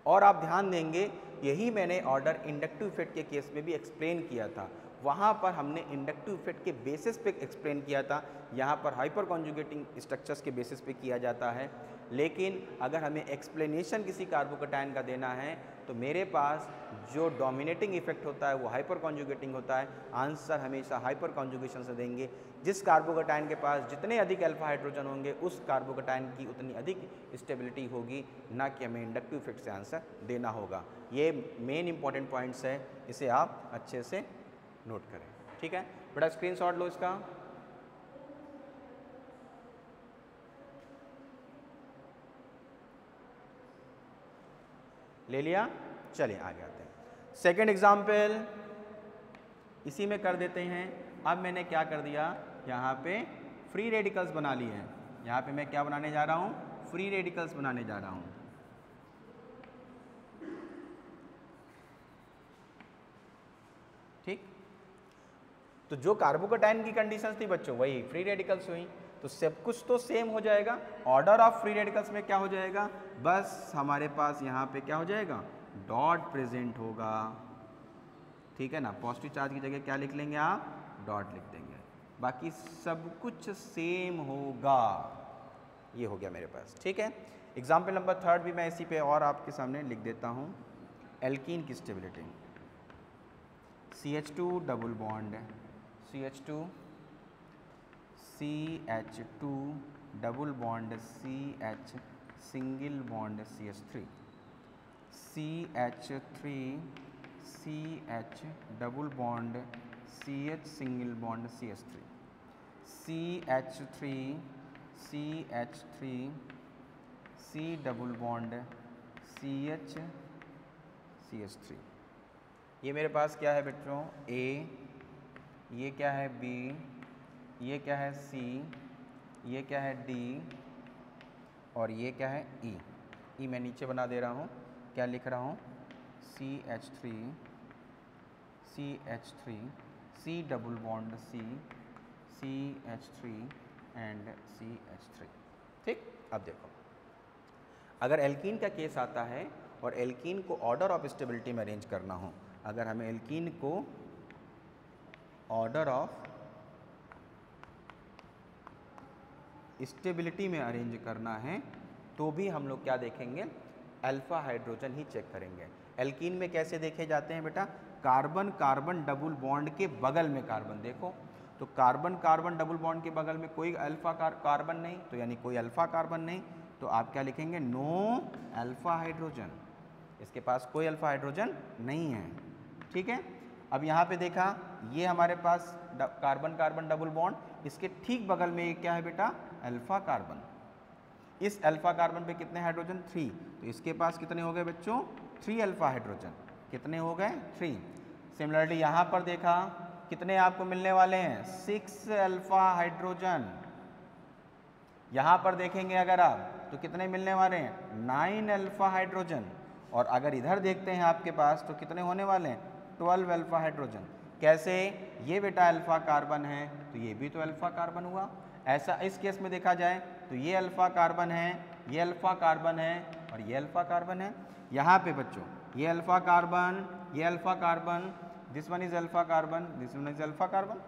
और आप ध्यान देंगे, यही मैंने ऑर्डर इंडक्टिव इफ़ेक्ट के केस में भी एक्सप्लेन किया था। वहाँ पर हमने इंडक्टिव इफ़ेक्ट के बेसिस पे एक्सप्लेन किया था। यहाँ पर हाइपर कॉन्जुगेटिंग स्ट्रक्चर्स के बेसिस पे किया जाता है। लेकिन अगर हमें एक्सप्लेनेशन किसी कार्बोकटाइन का देना है तो मेरे पास जो डोमिनेटिंग इफ़ेक्ट होता है, वो हाइपर कॉन्जुगेटिंग होता है। आंसर हमेशा हाइपर कॉन्जुगेशन से देंगे। जिस कार्बोकटाइन के पास जितने अधिक अल्फ़ा हाइड्रोजन होंगे, उस कार्बोकटाइन की उतनी अधिक स्टेबिलिटी होगी। ना कि हमें इंडक्टिव इफ़ेक्ट से आंसर देना होगा। ये मेन इंपॉर्टेंट पॉइंट्स है। इसे आप अच्छे से नोट करें। ठीक है? बेटा स्क्रीनशॉट लो इसका। ले लिया चलिए आगे आते हैं। सेकेंड एग्ज़ाम्पल इसी में कर देते हैं। अब मैंने क्या कर दिया? यहाँ पे फ्री रेडिकल्स बना लिए हैं। यहाँ पे मैं क्या बनाने जा रहा हूँ? फ्री रेडिकल्स बनाने जा रहा हूँ। ठीक? तो जो कार्बोकटाइन की कंडीशंस थी बच्चों, वही फ्री रेडिकल्स हुई। तो सब कुछ तो सेम हो जाएगा। ऑर्डर ऑफ़ फ्री रेडिकल्स में क्या हो जाएगा? बस हमारे पास यहाँ पे क्या हो जाएगा? डॉट प्रेजेंट होगा। ठीक है ना? पॉजिटिव चार्ज की जगह क्या लिख लेंगे आप? डॉट लिख देंगे। बाकी सब कुछ सेम होगा। ये हो गया मेरे पास। ठीक है? एग्ज़ाम्पल नंबर थर्ड भी मैं इसी पे और आपके सामने लिख देता हूँ। एल्कीन की stability C H two double bond C H two C H two double bond C H single bond C H three C H three C H double bond C H single bond C H three C H three C H three C double bond C H C H three ये मेरे पास क्या है बच्चों ए ये क्या है? B ये क्या है सी ये क्या है डी और ये क्या है e. e मैं नीचे बना दे रहा हूँ। क्या लिख रहा हूँ? C H three C H three C double bond C C H three and C H three ठीक? अब देखो। अगर एल्कीन का केस आता है और एल्कीन को ऑर्डर ऑफ़ स्टेबिलिटी में अरेंज करना हो, अगर हमें एल्कीन को ऑर्डर ऑफ़ स्टेबिलिटी में अरेंज करना है तो भी हम लोग क्या देखेंगे? अल्फ़ा हाइड्रोजन ही चेक करेंगे। एल्कीन में कैसे देखे जाते हैं बेटा? कार्बन कार्बन डबल बॉन्ड के बगल में कार्बन देखो। तो कार्बन कार्बन डबल बॉन्ड के बगल में कोई अल्फ़ा कार, कार्बन नहीं तो यानी कोई अल्फ़ा कार्बन नहीं तो आप क्या लिखेंगे? No alpha hydrogen. इसके पास कोई अल्फ़ा हाइड्रोजन नहीं है। ठीक है? अब यहाँ पे देखा ये हमारे पास कार्बन कार्बन डबल बॉन्ड इसके ठीक बगल में क्या है बेटा? अल्फ़ा कार्बन इस अल्फ़ा कार्बन पे कितने हाइड्रोजन थ्री तो इसके पास कितने हो गए बच्चों? थ्री अल्फ़ा हाइड्रोजन कितने हो गए? थ्री सिमिलरली यहाँ पर देखा, कितने आपको मिलने वाले हैं? सिक्स अल्फ़ा हाइड्रोजन यहाँ पर देखेंगे अगर आप तो कितने मिलने वाले हैं? नाइन अल्फ़ा हाइड्रोजन और अगर इधर देखते हैं आपके पास तो कितने होने वाले हैं? ट्वेल्व अल्फ़ा हाइड्रोजन कैसे? ये बेटा अल्फ़ा कार्बन है तो ये भी तो अल्फ़ा कार्बन हुआ। ऐसा इस केस में देखा जाए तो ये अल्फ़ा कार्बन है, ये अल्फ़ा कार्बन है और ये अल्फ़ा कार्बन है। यहाँ पे बच्चों, ये अल्फ़ा कार्बन, ये alpha carbon this one is alpha carbon this one is alpha carbon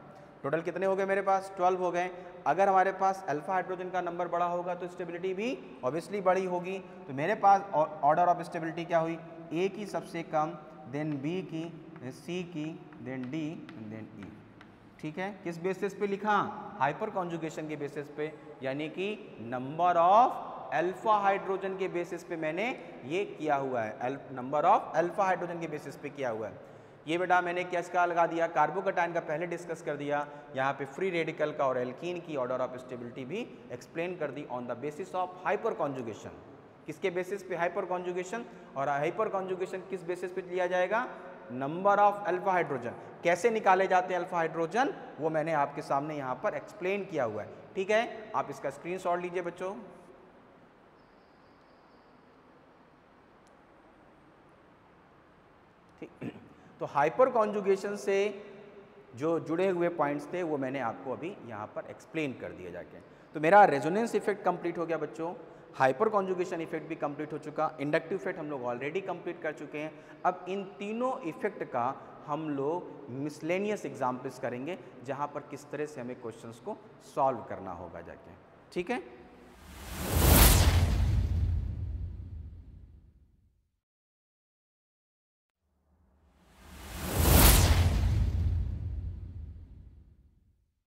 total कितने हो गए मेरे पास? 12 हो गए। अगर हमारे पास अल्फ़ा हाइड्रोजन का नंबर बड़ा होगा तो स्टेबिलिटी भी ऑब्वियसली बड़ी होगी। तो मेरे पास ऑर्डर ऑफ़ स्टेबिलिटी क्या हुई? ए की सबसे कम देन बी की सी की देन डी देन ई ठीक है? किस बेसिस पे लिखा? हाइपर कॉन्जुगेशन के बेसिस पे, यानी कि नंबर ऑफ़ अल्फ़ा हाइड्रोजन के बेसिस पे मैंने ये किया हुआ है। नंबर ऑफ़ अल्फ़ा हाइड्रोजन के बेसिस पे किया हुआ है। ये बेटा मैंने क्या लगा दिया? कार्बोकटाइन का पहले डिस्कस कर दिया। यहाँ पे फ्री रेडिकल का और एल्कीन की ऑर्डर ऑफ़ स्टेबिलिटी भी एक्सप्लेन कर दी on the basis of hyperconjugation किसके बेसिस पे? हाइपर कॉन्जुगेशन और हाइपर कॉन्जुगेशन किस बेसिस पे लिया जाएगा? नंबर ऑफ़ अल्फ़ा हाइड्रोजन कैसे निकाले जाते हैं अल्फ़ा हाइड्रोजन वो मैंने आपके सामने यहाँ पर एक्सप्लेन किया हुआ है। ठीक है? आप इसका स्क्रीन लीजिए बच्चों। तो हाइपर कॉन्जुगेशन से जो जुड़े हुए पॉइंट्स थे, वो मैंने आपको अभी यहाँ पर एक्सप्लेन कर दिया जाके। तो मेरा रेजोनेंस इफ़ेक्ट कंप्लीट हो गया बच्चों। हाइपर कॉन्जुगेशन इफ़ेक्ट भी कंप्लीट हो चुका। इंडक्टिव इफ़ेक्ट हम लोग ऑलरेडी कंप्लीट कर चुके हैं। अब इन तीनों इफ़ेक्ट का हम लोग मिसलेनियस एग्जाम्पल्स करेंगे, जहाँ पर किस तरह से हमें क्वेश्चंस को सॉल्व करना होगा जाके। ठीक है?